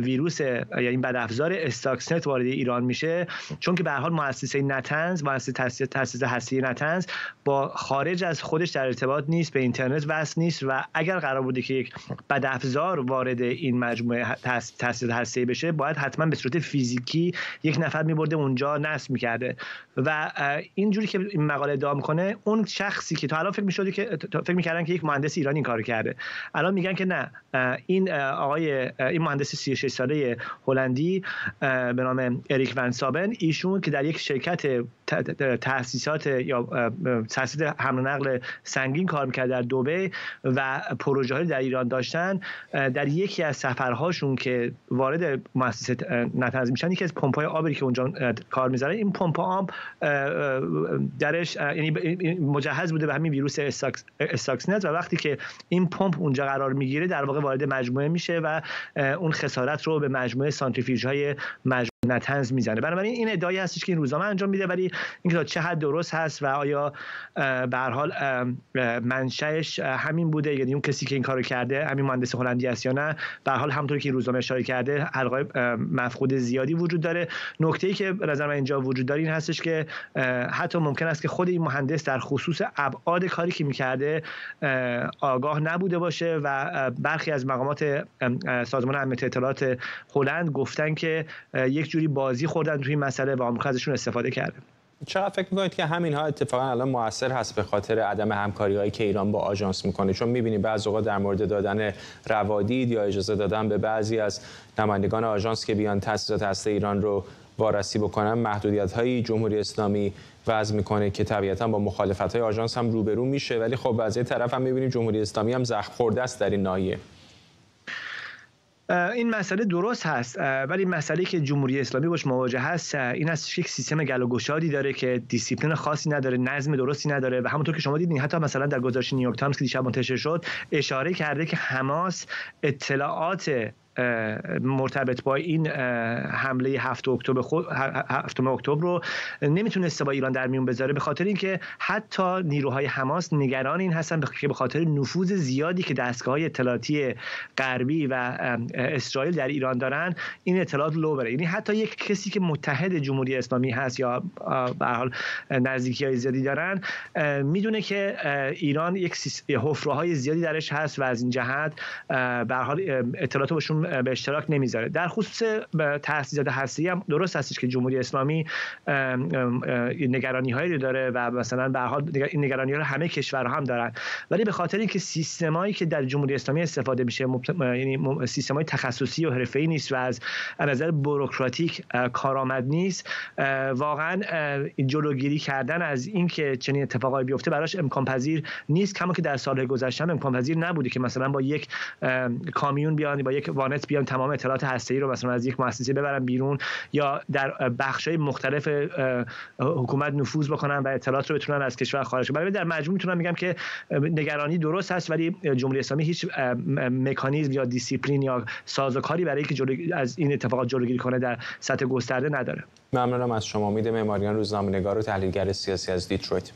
ویروس یا این بدافزار استاکسنت وارد ایران میشه چون که به حال مؤسسه نتنز مؤسسه تاسیس هسته نتنز با خارج از خودش در ارتباط نیست به اینترنت وصل نیست و اگر قرار بوده که یک بدافزار وارد این مجموعه تاسیس هسته بشه باید حتما به صورت فیزیکی یک نفر میبرده اونجا نصب می‌کرده. و اینجوری که این مقاله ادعا می‌کنه اون شخصی که تا الان فکر می‌شده که فکر می‌کردن که یک مهندس ایرانی این کارو کرده. الان میگن که نه. این آقای این مهندس 36 ساله هلندی به نام اریک ون سابن ایشون که در یک شرکت تاسیسات یا تاسیس حمل و نقل سنگین کار می‌کرد در دوبه و پروژه در ایران داشتن در یکی از سفرهاشون که وارد مؤسسه نتنز میشن یکی از پمپ‌های آبی که اونجا کار می‌ذاره این پمپ آب درش یعنی مجهز بوده به همین ویروس استاکسنت و وقتی که این پمپ اونجا قرار می‌گیره در واقع وارد مجموعه میشه و اون خسارت رو به مجموعه سانتریفیوژ های مجموعه نتنز می‌زنه. بنابراین این ادعایی هستش که این روزنامه انجام میده ولی اینکه تا چه حد درست هست و آیا به حال منشأش همین بوده؟ یعنی اون کسی که این کارو کرده همین مهندس هلندی است یا نه؟ به حال همونطور که این روزنامه اشاره کرده حلقه مفقود زیادی وجود داره. نکته ای که نظر من اینجا وجود داره این هستش که حتی ممکن است که خود این مهندس در خصوص ابعاد کاری که می‌کرده آگاه نبوده باشه و برخی از مقامات سازمان امنیت اطلاعات هلند گفتن که یک جوری بازی خوردن توی این مسئله و آمریکا ازشون استفاده کرده. چقدر فکر می‌کنید که همین ها اتفاقا الان موثر هست به خاطر عدم همکاری هایی که ایران با آژانس می‌کنه؟ چون می‌بینیم بعض اوقات در مورد دادن روادید یا اجازه دادن به بعضی از نمایندگان آژانس که بیان تاسیسات هسته‌ای ایران رو وارسی بکنن محدودیت های جمهوری اسلامی وضع می‌کنه که طبیعتا با مخالفت های آژانس هم روبرو میشه. ولی خب از طرف هم می‌بینیم جمهوری اسلامی هم زخم خورده است در این ناحیه. این مسئله درست هست ولی مسئله که جمهوری اسلامی باش مواجه هست این است که یک سیستم گل و گشادی داره که دیسیپلین خاصی نداره نظم درستی نداره و همونطور که شما دیدین حتی مثلا در گزارش نیویورک تایمز که دیشب منتشر شد اشاره کرده که حماس اطلاعات مرتبط با این حمله هفت اکتبر خود اکتبر رو نمی‌تونسته با ایران در میون بذاره به خاطر اینکه حتی نیروهای حماس نگران این هستن که به خاطر نفوذ زیادی که دستگاه های اطلاعاتی غربی و اسرائیل در ایران دارن این اطلاعات لو بره. یعنی حتی یک کسی که متحد جمهوری اسلامی هست یا به حال نزدیکی های زیادی دارن می‌دونه که ایران یک حفره های زیادی درش هست و از این جهت به حال اطلاعات به اشتراک نمی‌ذاره. در خصوص تاسیسات هستی هم درست هستش که جمهوری اسلامی نگرانی هایی داره و مثلا به حال این نگرانی ها رو همه کشورها هم دارن. ولی به خاطر اینکه سیستمایی که در جمهوری اسلامی استفاده میشه یعنی سیستمای تخصصی و حرفه‌ای نیست و از نظر بوروکراتیک کارآمد نیست واقعا جلوگیری کردن از اینکه چنین اتفاقایی بیفته براش امکان پذیر نیست. کما که در سال گذشته امکان پذیر نبوده که مثلا با یک کامیون بیان با یک van اینترنت بیان تمام اطلاعات هسته‌ای رو مثلا از یک مؤسسه ببرن بیرون یا در بخش‌های مختلف حکومت نفوذ بکنن و اطلاعات رو بتونن از کشور خارج کنن در مجموع می‌تونم بگم که نگرانی درست هست ولی جمهوری اسلامی هیچ مکانیزم یا دیسیپلین یا سازوکاری برای اینکه از این اتفاقات جلوگیری کنه در سطح گسترده نداره. ممنونم از شما. امید معماریان روزنامه‌نگار و تحلیلگر سیاسی از دیترویت.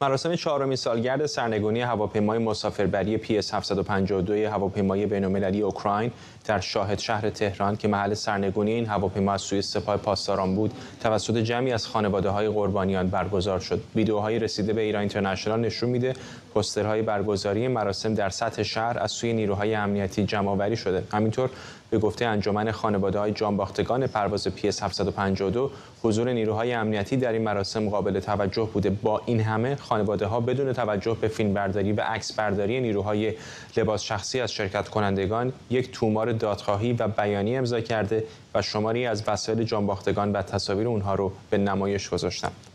مراسم چهارمین سالگرد سرنگونی هواپیمای مسافربری اس 752 هواپیمای بین‌المللی اوکراین در شاهدشهر تهران که محل سرنگونی این هواپیما از سوی سپاه پاسداران بود توسط جمعی از خانواده های قربانیان برگزار شد. ویدیوهایی رسیده به ایران اینترنشنال نشون میده پوسترهای برگزاری مراسم در سطح شهر از سوی نیروهای امنیتی جمعآوری شده همینطور به گفته انجمن خانواده های جانباختگان پرواز PS 752 حضور نیروهای امنیتی در این مراسم قابل توجه بوده با این همه خانواده ها بدون توجه به فیلم برداری و عکس برداری نیروهای لباس شخصی از شرکت کنندگان یک تومار دادخواهی و بیانی امضا کرده و شماری از وسایل جانباختگان و تصاویر اونها رو به نمایش گذاشتند.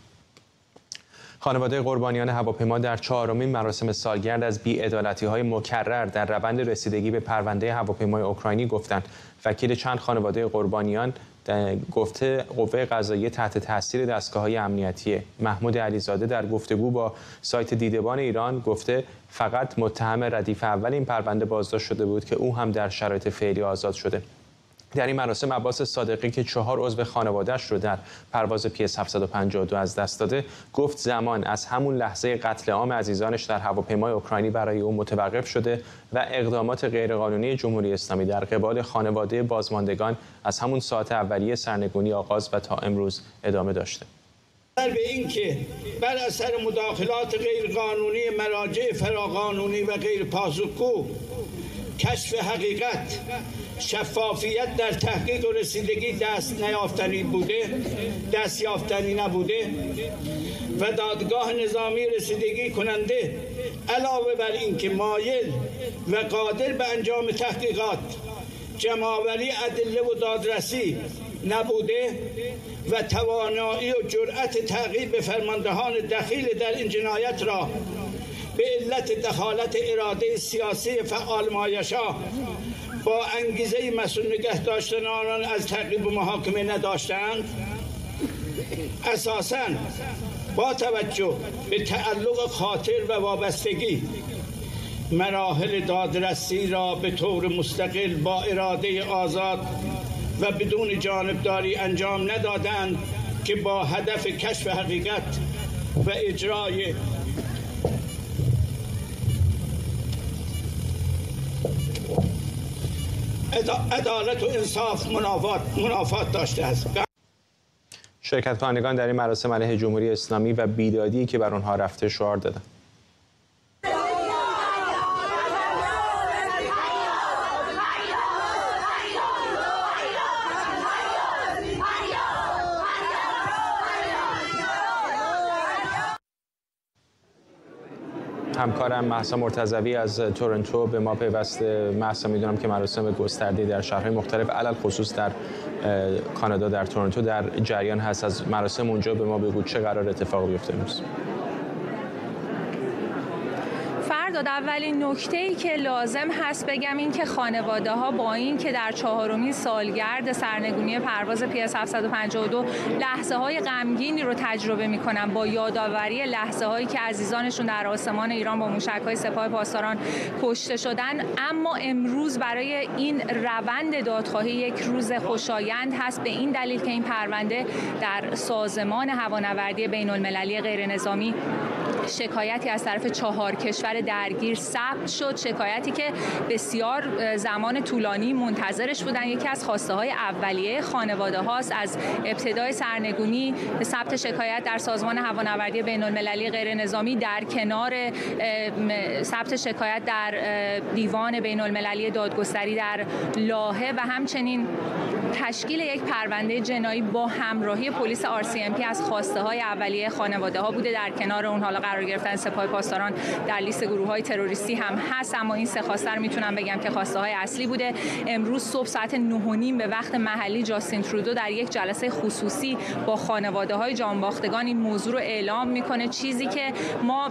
خانواده قربانیان هواپیما در چهارمین مراسم سالگرد از بی‌عدالتی های مکرر در روند رسیدگی به پرونده هواپیمای اوکراینی گفتند. وکیل چند خانواده قربانیان گفته قوه قضایی تحت تاثیر دستگاه های امنیتی. محمود علیزاده در گفتگو با سایت دیدبان ایران گفته فقط متهم ردیف اول این پرونده بازداشت شده بود که او هم در شرایط فعلی آزاد شده. در این مراسم عباس صادقی که چهار عضو خانوادهش رو در پرواز PS 752 از دست داده گفت زمان از همون لحظه قتل عام عزیزانش در هواپیمای اوکراینی برای او متوقف شده و اقدامات غیرقانونی جمهوری اسلامی در قبال خانواده بازماندگان از همون ساعت اولیه سرنگونی آغاز و تا امروز ادامه داشته. به اینکه بر اثر مداخلات غیرقانونی مراجع فراقانونی و غیر پاسخگو کشف حقیقت شفافیت در تحقیق و رسیدگی دست نیافتنی بوده دست یافتنی نبوده و دادگاه نظامی رسیدگی کننده علاوه بر اینکه مایل و قادر به انجام تحقیقات جمعآوری ادله و دادرسی نبوده و توانایی و جرأت تعقیب فرماندهان دخیل در این جنایت را به علت دخالت اراده سیاسی فعال مایشا با انگیزه مسئول نگه داشتن آنان از تعقیب محاکمه نداشتند. اساسا با توجه به تعلق خاطر و وابستگی مراحل دادرسی را به طور مستقل با اراده آزاد و بدون جانبداری انجام ندادند که با هدف کشف حقیقت و اجرای عدالت و انصاف منافات, منافات داشته است. شرکت کنندگان در این مراسم علیه جمهوری اسلامی و بیدادی که بر آنها رفته شعار دادند. همکارم محسا مرتضوی از تورنتو به ما پیوسته. محسا می‌دونم که مراسم گسترده در شهرهای مختلف علل خصوص در کانادا در تورنتو در جریان هست. از مراسم اونجا به ما بگو چه قرار اتفاق بیفته امروز. داد اولین نکته ای که لازم هست بگم این که خانواده ها با این که در چهارمین سالگرد سرنگونی پرواز PS 752 لحظه های غمگینی رو تجربه می‌کنن با یادآوری لحظه هایی که عزیزانشون در آسمان ایران با موشک های سپاه پاسداران کشته شدن. اما امروز برای این روند دادخواهی یک روز خوشایند هست به این دلیل که این پرونده در سازمان هوانوردی بین المللی غیر نظامی شکایتی از طرف چهار کشور درگیر ثبت شد. شکایتی که بسیار زمان طولانی منتظرش بودن. یکی از خواسته های اولیه خانواده هاست. از ابتدای سرنگونی ثبت شکایت در سازمان هوانوردی بین المللی غیر نظامی در کنار ثبت شکایت در دیوان بین المللی دادگستری در لاهه و همچنین تشکیل یک پرونده جنایی با همراهی پلیس RCMP از خواسته های اولیه خانواده ها بوده. در کنار اون حالا قرار گرفتن سپاه پاسداران در لیست گروه های تروریستی هم هست اما این سه خواسته رو می‌تونم بگم که خواسته های اصلی بوده. امروز صبح ساعت 9 به وقت محلی جاستین ترودو در یک جلسه خصوصی با خانواده های جانباختگان این موضوع رو اعلام می‌کنه. چیزی که ما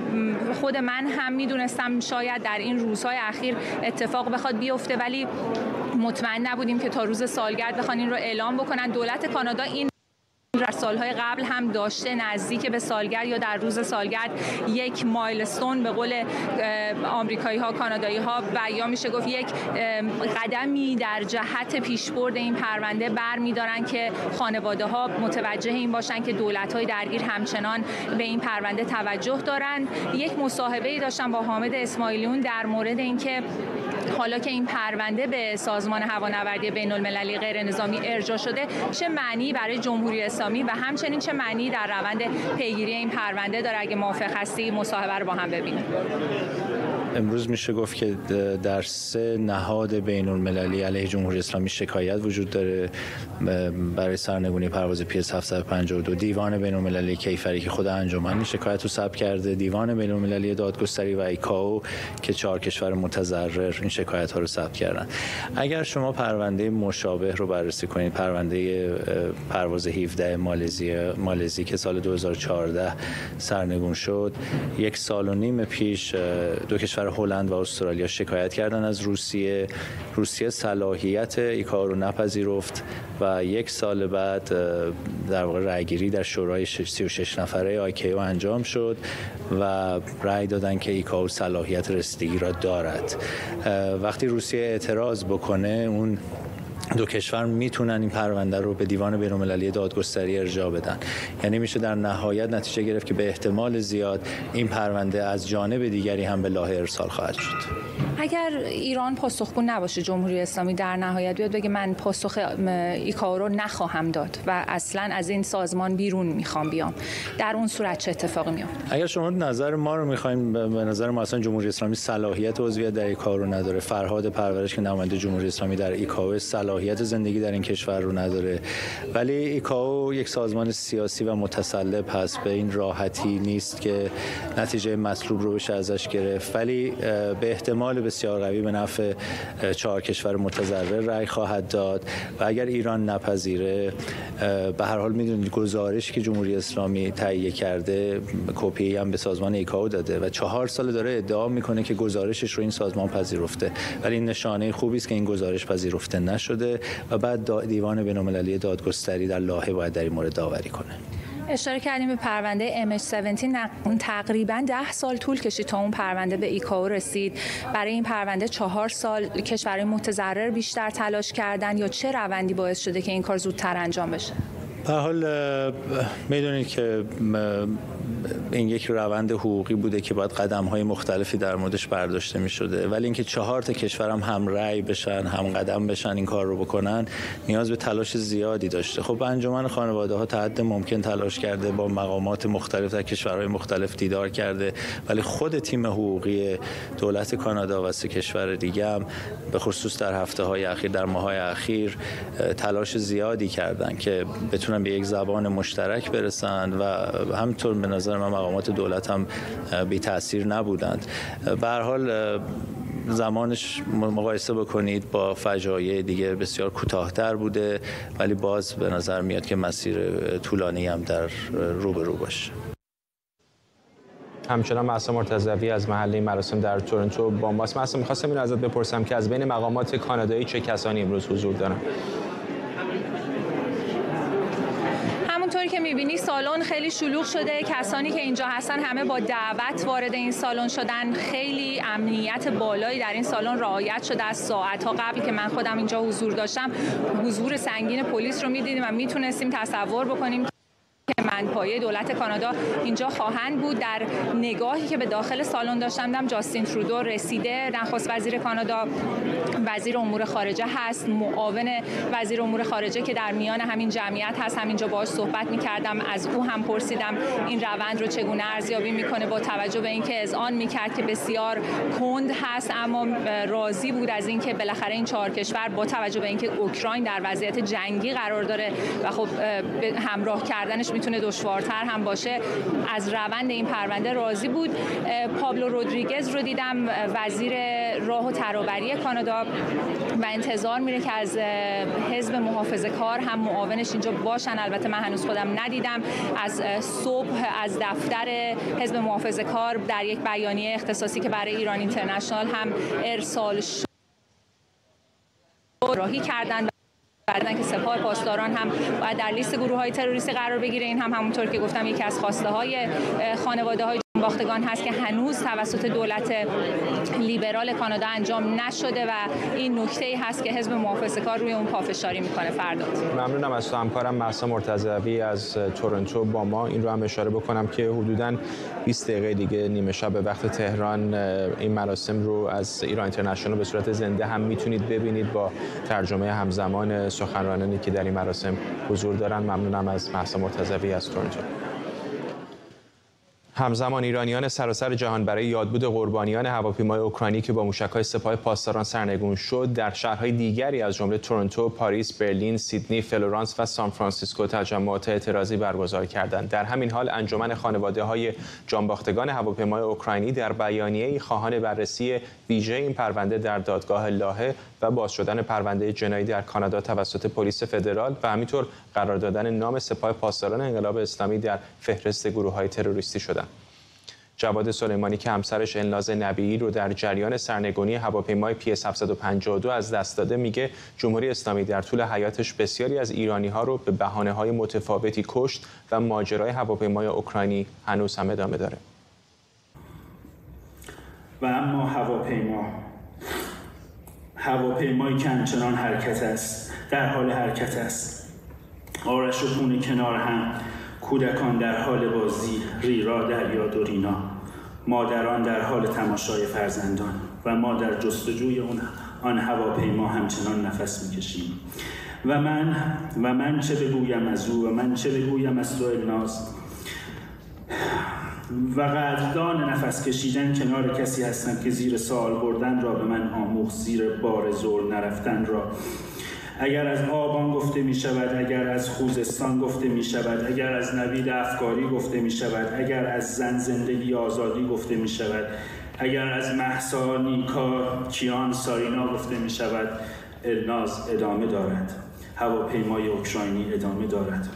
خود من هم می‌دونستم شاید در این روزهای اخیر اتفاق بخواد بیفته ولی مطمئن نبودیم که تا روز سالگرد بخوان این رو اعلام بکنن. دولت کانادا این در سالهای قبل هم داشته نزدیک به سالگرد یا در روز سالگرد یک مایلستون به قول آمریکایی ها کانادایی ها و یا میشه. گفت یک قدمی در جهت پیشبرد این پرونده برمیدارن که خانواده ها متوجه این باشن که دولت های درگیر همچنان به این پرونده توجه دارند یک مصاحبه ای داشتم با حامد اسماعیلیون در مورد اینکه حالا که این پرونده به سازمان هوانوردی بین المللی غیر نظامی ارجاع شده چه معنی برای جمهوری اسلامی و همچنین چه معنی در روند پیگیری این پرونده داره؟ اگه موافق هستی مصاحبه رو با هم ببینیم. امروز میشه گفت که در سه نهاد بین المللی علیه جمهوری اسلامی شکایت وجود داره. برای سرنگونی پرواز پیس 752 دیوان بین المللی کیفری که خود انجمن شکایت رو ثبت کرده. دیوان بین المللی دادگستری و ایکاو که چهار کشور متضرر این شکایت ها رو ثبت کردن. اگر شما پرونده مشابه رو بررسی کنید پرونده پرواز 17 مالزی مالزی که سال 2014 سرنگون شد یک سال و نیم پیش دو کشور هلند و استرالیا شکایت کردن از روسیه. روسیه صلاحیت ایکا رو نپذیرفت و یک سال بعد در واقع رأیگیری در شورای 36 نفره آیکیو انجام شد و رأی دادن که ایکاو صلاحیت رسیدگی را دارد. وقتی روسیه اعتراض بکنه اون دو کشور می‌تونن این پرونده رو به دیوان بین‌المللی دادگستری ارجاع بدن. یعنی میشه در نهایت نتیجه گرفت که به احتمال زیاد این پرونده از جانب دیگری هم به لاه ارسال خواهد شد. اگر ایران پاسخگو نباشه جمهوری اسلامی در نهایت بیاد بگه من پاسخ ایکائو رو نخواهم داد و اصلا از این سازمان بیرون می‌خوام بیام در اون صورت چه اتفاقی میاد اگر شما نظر ما رو می‌خواین به نظر ما اصلا جمهوری اسلامی صلاحیت عضویت در ایکائو رو نداره. فرهاد پرورش که نماینده جمهوری اسلامی در ایکائو صلاحیت زندگی در این کشور رو نداره. ولی ایکائو یک سازمان سیاسی و متسلب هست. به این راحتی نیست که نتیجه مطلوب رو بشه ازش گرفت. ولی به احتمال بسیار قوی به نفع چهار کشور متضرر رأی خواهد داد. و اگر ایران نپذیره به هر حال می‌دونید گزارشی که جمهوری اسلامی تهیه کرده کپی هم به سازمان ایکائو داده و چهار سال داره ادعا می‌کنه که گزارشش رو این سازمان پذیرفته. ولی این نشانه خوبی است که این گزارش پذیرفته نشده. و بعد دیوان بین‌المللی دادگستری در لاهه باید در این مورد داوری کنه. اشاره کردیم به پرونده MH17 تقریبا ده سال طول کشید تا اون پرونده به ایکاو رسید. برای این پرونده چهار سال کشورهای متضرر بیشتر تلاش کردن یا چه روندی باعث شده که این کار زودتر انجام بشه؟ به حال می‌دونید که این یک روند حقوقی بوده که باید قدم های مختلفی در موردش برداشته می شده ولی اینکه چهار تا کشور هم هم رأی بشن هم قدم بشن این کار رو بکنن نیاز به تلاش زیادی داشته. خب انجمن خانواده ها تا حد ممکن تلاش کرده با مقامات مختلف در کشورهای مختلف دیدار کرده. ولی خود تیم حقوقی دولت کانادا و سه کشور دیگه هم به خصوص در هفته های اخیر در ماه های اخیر تلاش زیادی کردن که بتونن به یک زبان مشترک برسند و همینطور به نظر من مقامات دولت هم بی تاثیر نبودند. به حال زمانش مقایسه بکنید با فجایع دیگه بسیار کوتاهتر بوده ولی باز به نظر میاد که مسیر طولانی هم در رو به رو باشه. همچنان محسا مرتضوی از محله مراسم در تورنتو با ماست. محسا می‌خواستم این ازت بپرسم که از بین مقامات کانادایی چه کسانی امروز حضور دارن؟ همونطوری که می‌بینی سالن خیلی شلوغ شده. کسانی که اینجا هستن همه با دعوت وارد این سالن شدن. خیلی امنیت بالایی در این سالن رعایت شده از ساعت ها قبل که من خودم اینجا حضور داشتم. حضور سنگین پلیس رو می‌دیدیم و می‌تونستیم تصور بکنیم پایه دولت کانادا اینجا خواهند بود. در نگاهی که به داخل سالن داشتم جاستین ترودو رسیده نخست وزیر کانادا وزیر امور خارجه هست معاون وزیر امور خارجه که در میان همین جمعیت هست. همینجا باهاش صحبت می‌کردم از او هم پرسیدم این روند رو چگونه ارزیابی می‌کنه با توجه به اینکه اذعان می‌کرد که بسیار کند هست اما راضی بود از اینکه بالاخره این چهار کشور با توجه به اینکه اوکراین در وضعیت جنگی قرار داره و خب همراه کردنش می‌تونه دشوارتر هم باشه. از روند این پرونده راضی بود. پابلو رودریگز رو دیدم وزیر راه و ترابری کانادا و انتظار میره که از حزب محافظه کار هم معاونش اینجا باشن. البته من هنوز خودم ندیدم. از صبح از دفتر حزب محافظه کار در یک بیانیه اختصاصی که برای ایران اینترنشنال هم ارسال شد راهی کردن. بعدن که سپاه پاسداران هم باید در لیست گروه های تروریستی قرار بگیره. این هم همونطور که گفتم یکی از خواسته های خانواده های باختگان هست که هنوز توسط دولت لیبرال کانادا انجام نشده و این نکته ای هست که حزب محافظه کار روی اون پافشاری می‌کنه. فرداد ممنونم از تو همکارم محسا مرتضوی از تورنتو با ما. این رو هم اشاره بکنم که حدودا 20 دقیقه دیگه نیمه شب به وقت تهران این مراسم رو از ایران اینترنشنال به صورت زنده هم می‌تونید ببینید با ترجمه همزمان سخنرانانی که در این مراسم حضور دارن. ممنونم از مهسا مرتضوی از تورنتو. همزمان ایرانیان سراسر جهان برای یادبود قربانیان هواپیمای اوکراینی که با موشک‌های سپاه پاسداران سرنگون شد در شهرهای دیگری از جمله تورنتو، پاریس، برلین، سیدنی، فلورانس و سان فرانسیسکو تجمعات اعتراضی برگزار کردند. در همین حال انجمن خانواده های جانباختگان هواپیمای اوکراینی در بیانیه‌ای خواهان بررسی ویژه این پرونده در دادگاه لاهه و باز شدن پرونده جنایی در کانادا توسط پلیس فدرال و همینطور قرار دادن نام سپاه پاسداران انقلاب اسلامی در فهرست گروه‌های تروریستی شدند. جواد سلیمانی که همسرش الناز نبیی رو در جریان سرنگونی هواپیمای پی 752 از دست داده میگه جمهوری اسلامی در طول حیاتش بسیاری از ایرانی ها رو به بهانه های متفاوتی کشت و ماجرای هواپیمای اوکراینی هنوز هم ادامه داره و اما هواپیما هواپیمایی که همچنان حرکت است در حال حرکت است. آرش و خونه کنار هم کودکان در حال بازی ریرا در و مادران در حال تماشای فرزندان و ما در جستجوی اون آن هواپیما همچنان نفس می‌کشیم. و من و من چه بگویم از او؟ و من چه بگویم از تو ناز؟ و قدردان نفس کشیدن کنار کسی هستم که زیر سال بردن را به من آموخ زیر بار زور نرفتن را. اگر از آبان گفته می شود اگر از خوزستان گفته می شود اگر از نوید افکاری گفته می شود اگر از زن زندگی آزادی گفته می شود اگر از محسا نیکا کیان سارینا گفته می شود الناز ادامه دارد. هواپیمای اوکراینی ادامه دارد.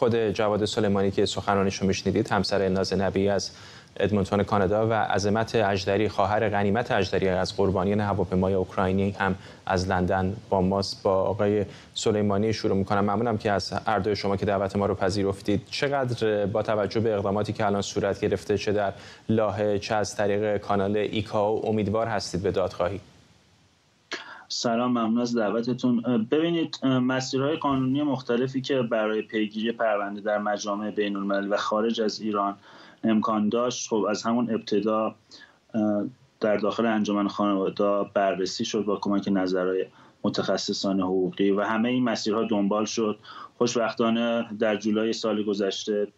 خود جواد سلیمانی که سخنرانیش رو میشنیدید همسر الناز نبی از ادمونتون کانادا و عظمت اجدری خواهر غنیمت اجدری از قربانیان هواپیمای اوکراینی هم از لندن با ماست. با آقای سلیمانی شروع می‌کنم. ممنونم که از هر شما که دعوت ما رو پذیرفتید. چقدر با توجه به اقداماتی که الان صورت گرفته چه در لاهه چه از طریق کانال ایکاو امیدوار هستید به دادخواهی؟ سلام ممنون از دعوتتون. ببینید مسیرهای قانونی مختلفی که برای پیگیری پرونده در مجامع بین و خارج از ایران امکان داشت خب از همون ابتدا در داخل انجمن خانواده بررسی شد با کمک نظرهای متخصصان حقوقی و همه این مسیرها دنبال شد. خوشبختانه در جولای سال گذشته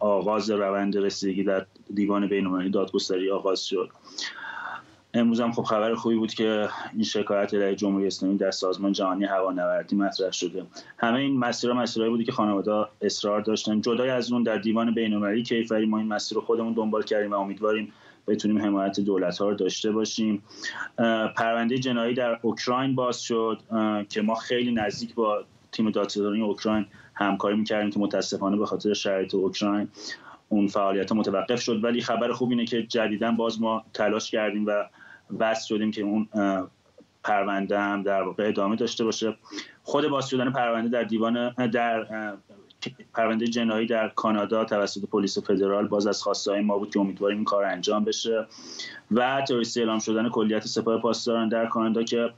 آغاز روند رسیدگی در دیوان بین‌المللی دادگستری آغاز شد. امروز هم خب خبر خوبی بود که این شکایت علیه جمهوری اسلامی در سازمان جهانی هوانوردی مطرح شده. همه این مسیرها مسیرهایی بودی که خانواده اصرار داشتن. جدای از اون در دیوان بین‌المللی کیفری ما این مسیر رو خودمون دنبال کردیم و امیدواریم بتونیم حمایت دولت ها رو داشته باشیم. پرونده جنایی در اوکراین باز شد که ما خیلی نزدیک با تیم دادستانی اوکراین همکاری می‌کردیم که متاسفانه به خاطر شرایط اوکراین اون فعالیت متوقف شد. ولی خبر خوب اینه که جدیدا باز ما تلاش کردیم و وصل شدیم که اون پرونده هم در واقع ادامه داشته باشه. خود باز شدن پرونده در دیوان در پرونده جنایی در کانادا توسط پلیس فدرال باز از خواسته ما بود که امیدواریم این کار انجام بشه. و تروریستی اعلام شدن کلیت سپاه پاسداران در کانادا که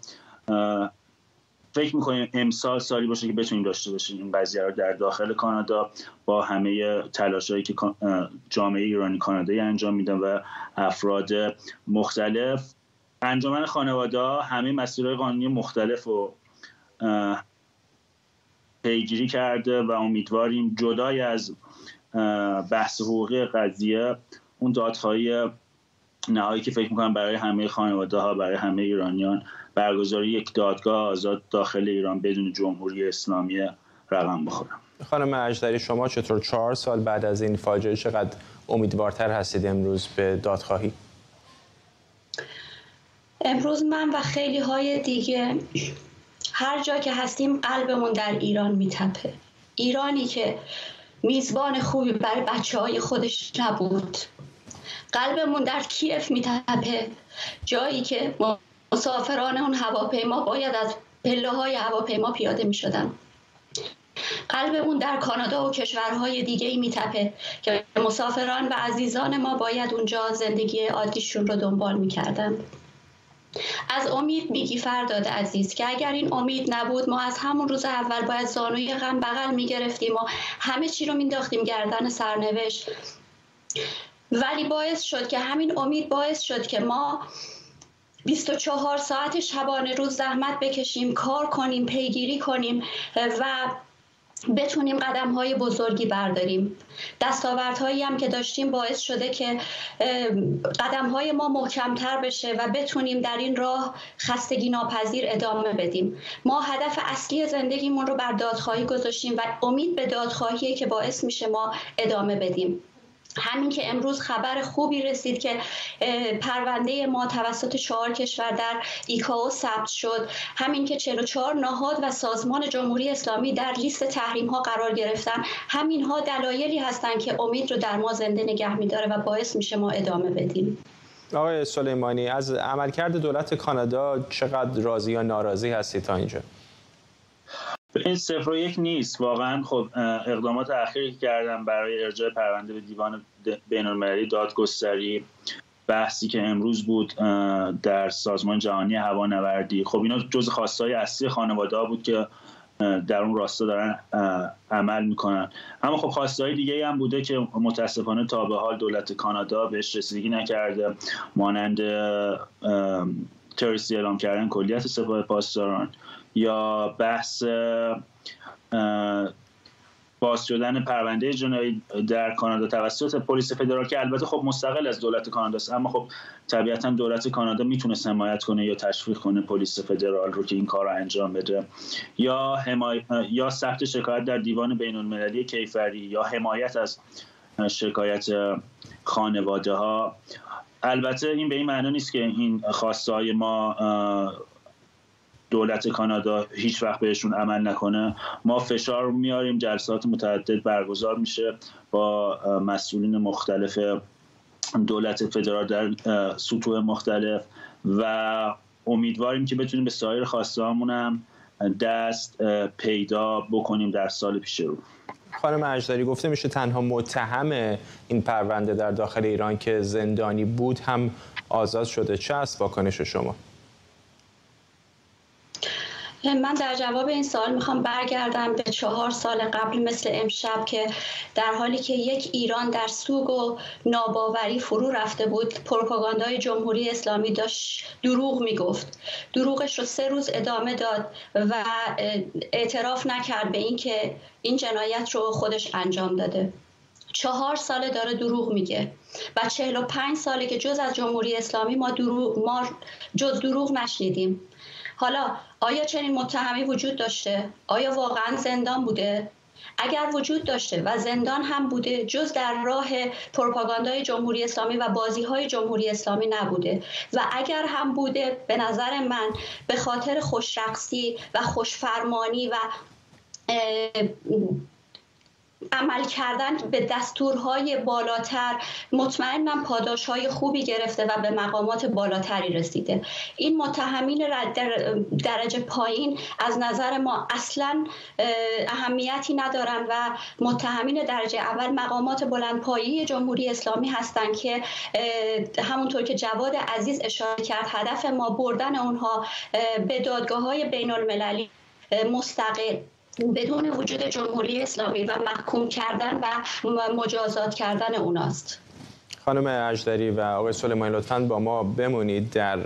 فکر می‌کنیم امسال سالی باشه که بتونیم داشته باشیم این قضیه رو در داخل کانادا با همه تلاشهایی که جامعه ایرانی کانادایی انجام میدن و افراد مختلف انجمن خانواده همه مسیرهای قانونی مختلف و پیگیری کرده و امیدواریم جدای از بحث حقوقی قضیه اون دادخواهی نهایی که فکر می‌کنم برای همه خانواده ها برای همه ایرانیان برگزاری یک دادگاه آزاد داخل ایران بدون جمهوری اسلامی رقم بخورم. خانم اجدری شما چطور چهار سال بعد از این فاجعه چقدر امیدوارتر هستید امروز به دادخواهی؟ امروز من و خیلی های دیگه هر جا که هستیم قلبمون در ایران میتپه. ایرانی که میزبان خوبی برای بچه های خودش نبود. قلبمون در کیف میتپه. جایی که مسافران اون هواپیما باید از پله های هواپیما پیاده می شدن. قلبمون در کانادا و کشورهای دیگه ای میتپه که مسافران و عزیزان ما باید اونجا زندگی عادیشون رو دنبال می‌کردن. از امید میگی فرداد عزیز که اگر این امید نبود ما از همون روز اول باید زانوی غم بغل می‌گرفتیم و همه چی رو مینداختیم گردن سرنوشت. ولی باعث شد که همین امید باعث شد که ما 24 ساعت شبانه روز زحمت بکشیم کار کنیم پیگیری کنیم و بتونیم قدم های بزرگی برداریم. دستاوردهایی هم که داشتیم باعث شده که قدم های ما محکمتر بشه و بتونیم در این راه خستگی ناپذیر ادامه بدیم. ما هدف اصلی زندگیمون رو بر دادخواهی گذاشتیم و امید به دادخواهی که باعث میشه ما ادامه بدیم. همین که امروز خبر خوبی رسید که پرونده ما توسط چهار کشور در ایکاو ثبت شد. همین که 44 نهاد و سازمان جمهوری اسلامی در لیست تحریم ها قرار گرفتن. همین ها دلایلی هستند که امید رو در ما زنده نگه میداره و باعث میشه ما ادامه بدیم. آقای سلیمانی از عملکرد دولت کانادا چقدر راضی یا ناراضی هستی تا اینجا؟ این صفر و یک نیست. واقعا خب اقدامات اخیری که کردم برای ارجاع پرونده به دیوان بین المللی دادگستری بحثی که امروز بود در سازمان جهانی هوانوردی. خب اینا جز خواستای اصلی خانواده بود که در اون راستا دارن عمل می‌کنن. اما خب خواستای دیگه هم بوده که متاسفانه تا به حال دولت کانادا بهش رسیدگی نکرده. مانند تروریستی اعلام کردن کلیت سپاه پاسداران. یا بحث باز شدن پرونده جنایی در کانادا توسط پلیس فدرال که البته خب مستقل از دولت کانادا است اما خب طبیعتا دولت کانادا می‌تونه حمایت کنه یا تشویق کنه پلیس فدرال رو که این کار رو انجام بده. یا حمای... یا ثبت شکایت در دیوان بین المللی کیفری یا حمایت از شکایت خانواده ها البته این به این معنی نیست که این خواستای ما دولت کانادا هیچ وقت بهشون عمل نکنه. ما فشار میاریم جلسات متعدد برگزار میشه با مسئولین مختلف دولت فدرال در سطوح مختلف و امیدواریم که بتونیم به سایر خواسته هم دست پیدا بکنیم در سال پیش رو. خانم اجداری گفته میشه تنها متهم این پرونده در داخل ایران که زندانی بود هم آزاد شده. چه است واکنش شما؟ من در جواب این سال می‌خوام برگردم به چهار سال قبل مثل امشب که در حالی که یک ایران در سوگ و ناباوری فرو رفته بود پروپاگاندای جمهوری اسلامی داشت دروغ می‌گفت. دروغش رو سه روز ادامه داد و اعتراف نکرد به اینکه این جنایت رو خودش انجام داده. چهار ساله داره دروغ میگه و چهل و پنج ساله که جز از جمهوری اسلامی ما, دروغ ما جز دروغ نشنیدیم. حالا آیا چنین متهمی وجود داشته؟ آیا واقعا زندان بوده؟ اگر وجود داشته و زندان هم بوده جز در راه پروپاگاندای جمهوری اسلامی و بازی های جمهوری اسلامی نبوده و اگر هم بوده به نظر من به خاطر خوشرقصی و خوشفرمانی و عمل کردن به دستورهای بالاتر مطمئنم پاداشهای خوبی گرفته و به مقامات بالاتری رسیده. این متهمین در درجه پایین از نظر ما اصلا اهمیتی ندارن و متهمین درجه اول مقامات بلندپایه جمهوری اسلامی هستند که همونطور که جواد عزیز اشاره کرد هدف ما بردن اونها به دادگاه های بین المللی مستقل بدون وجود جمهوری اسلامی و محکوم کردن و مجازات کردن اوناست. خانم اجدری و آقای سلیمانی لطفا با ما بمونید. در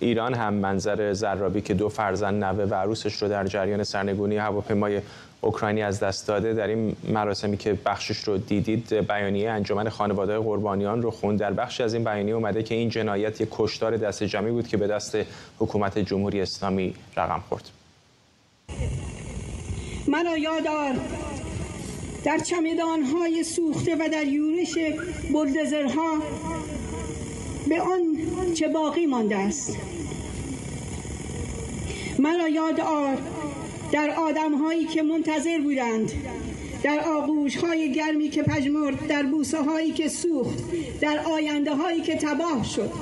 ایران هم منظر زرابی که دو فرزند نوه و عروسش رو در جریان سرنگونی هواپیمای اوکراینی از دست داده در این مراسمی که بخشش رو دیدید بیانیه انجمن خانواده قربانیان رو خوند. در بخشی از این بیانیه اومده که این جنایت یک کشتار دست جمعی بود که به دست حکومت جمهوری اسلامی رقم خورد. مرا یادار در چمدانهای سوخته و در یورش بلدزرها به آن چه باقی مانده است. مرا یاد آر در آدمهایی که منتظر بودند در آغوش های گرمی که پژمرد در بوسه هایی که سوخت در آینده هایی که تباه شد.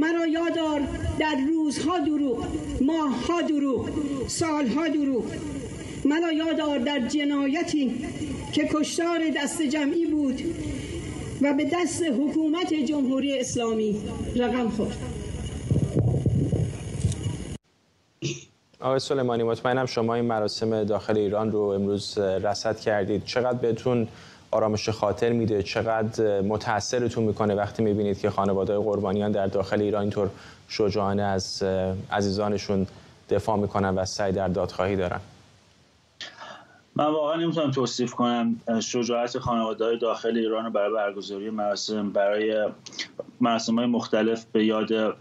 مرا یادار در روزها دروغ ماهها دروغ سالها دروغ. مرا یادار در جنایتی که کشتار دست جمعی بود و به دست حکومت جمهوری اسلامی رقم خورد. آقای سلیمانی مطمئنم شما این مراسم داخل ایران رو امروز رصد کردید. چقدر بهتون آرامش خاطر میده. چقدر متاثرتون می‌کنه وقتی می‌بینید که خانواده قربانیان در داخل ایران اینطور شجاعانه از عزیزانشون دفاع می‌کنن و سعی در دادخواهی دارن؟ من واقعا نمی‌تونم توصیف کنم. شجاعت خانواده داخل ایران برای برگزاری مراسم برای مراسم های مختلف به یاد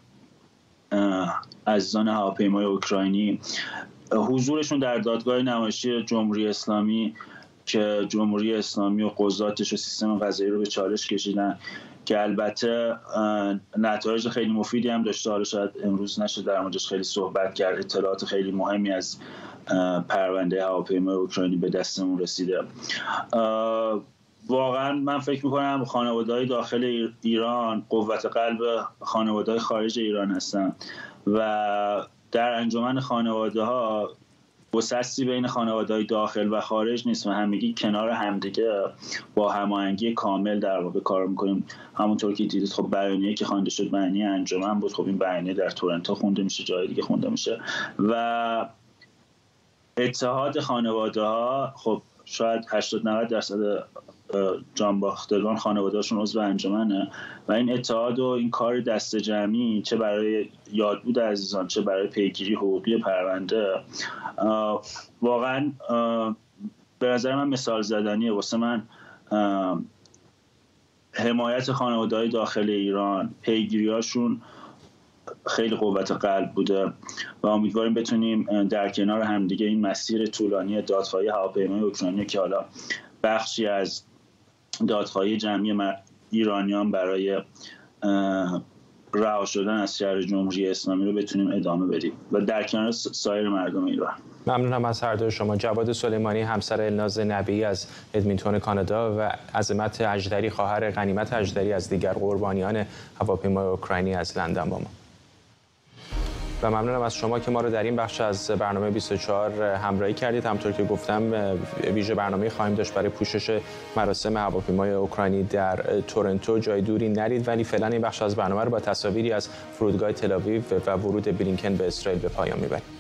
عزیزان هواپیمای اوکراینی حضورشون در دادگاه نمایشی جمهوری اسلامی که جمهوری اسلامی و قضاتش و سیستم قضایی رو به چالش کشیدن که البته نتایج خیلی مفیدی هم داشته. حالا شاید امروز نشه در موردش خیلی صحبت کرد. اطلاعات خیلی مهمی از پرونده هواپیمای اوکراینی به دستمون رسیده. واقعا من فکر می‌کنم خانواده های داخل ایران قوت قلب خانواده های خارج ایران هستن. و در انجمن خانواده ها گسستی بین خانواده های داخل و خارج نیست و همگی کنار همدیگه با هماهنگی کامل در واقع کار می‌کنیم. همونطور که دیدید خب بیانیه که خوانده شد بیانیه انجمن بود. خب این بیانیه در تورنتو خونده میشه جای دیگه خونده میشه. و اتحاد خانواده ها خب شاید 80 90 درصد جانباختگان خانوادهشون عضو انجمنه و این اتحاد و این کار دست جمعی چه برای یادبود عزیزان چه برای پیگیری حقوقی پرونده. واقعا به نظر من مثال زدنیه. واسه من حمایت خانواده داخل ایران پیگیریاشون خیلی قوت قلب بوده و امیدواریم بتونیم در کنار همدیگه این مسیر طولانی دادخواهی هواپیمای اوکراینی که حالا بخشی از دادخواهی جمعی ایرانیان برای رها شدن از شهر جمهوری اسلامی رو بتونیم ادامه بدیم و در کنار سایر مردم ایران. ممنونم از هر دو شما. جواد سلیمانی همسر الناز نبی از ادمینتون کانادا و عظمت اجدری خواهر غنیمت اجدری از دیگر قربانیان هواپیمای اوکراینی از لندن با ما. و ممنونم از شما که ما رو در این بخش از برنامه 24 همراهی کردید. همطور که گفتم ویژه برنامه خواهیم داشت برای پوشش مراسم هواپیمای اوکراینی در تورنتو. جای دوری نرید ولی فعلا این بخش از برنامه رو با تصاویری از فرودگاه تلاویو و ورود بلینکن به اسرائیل به پایان می‌بریم.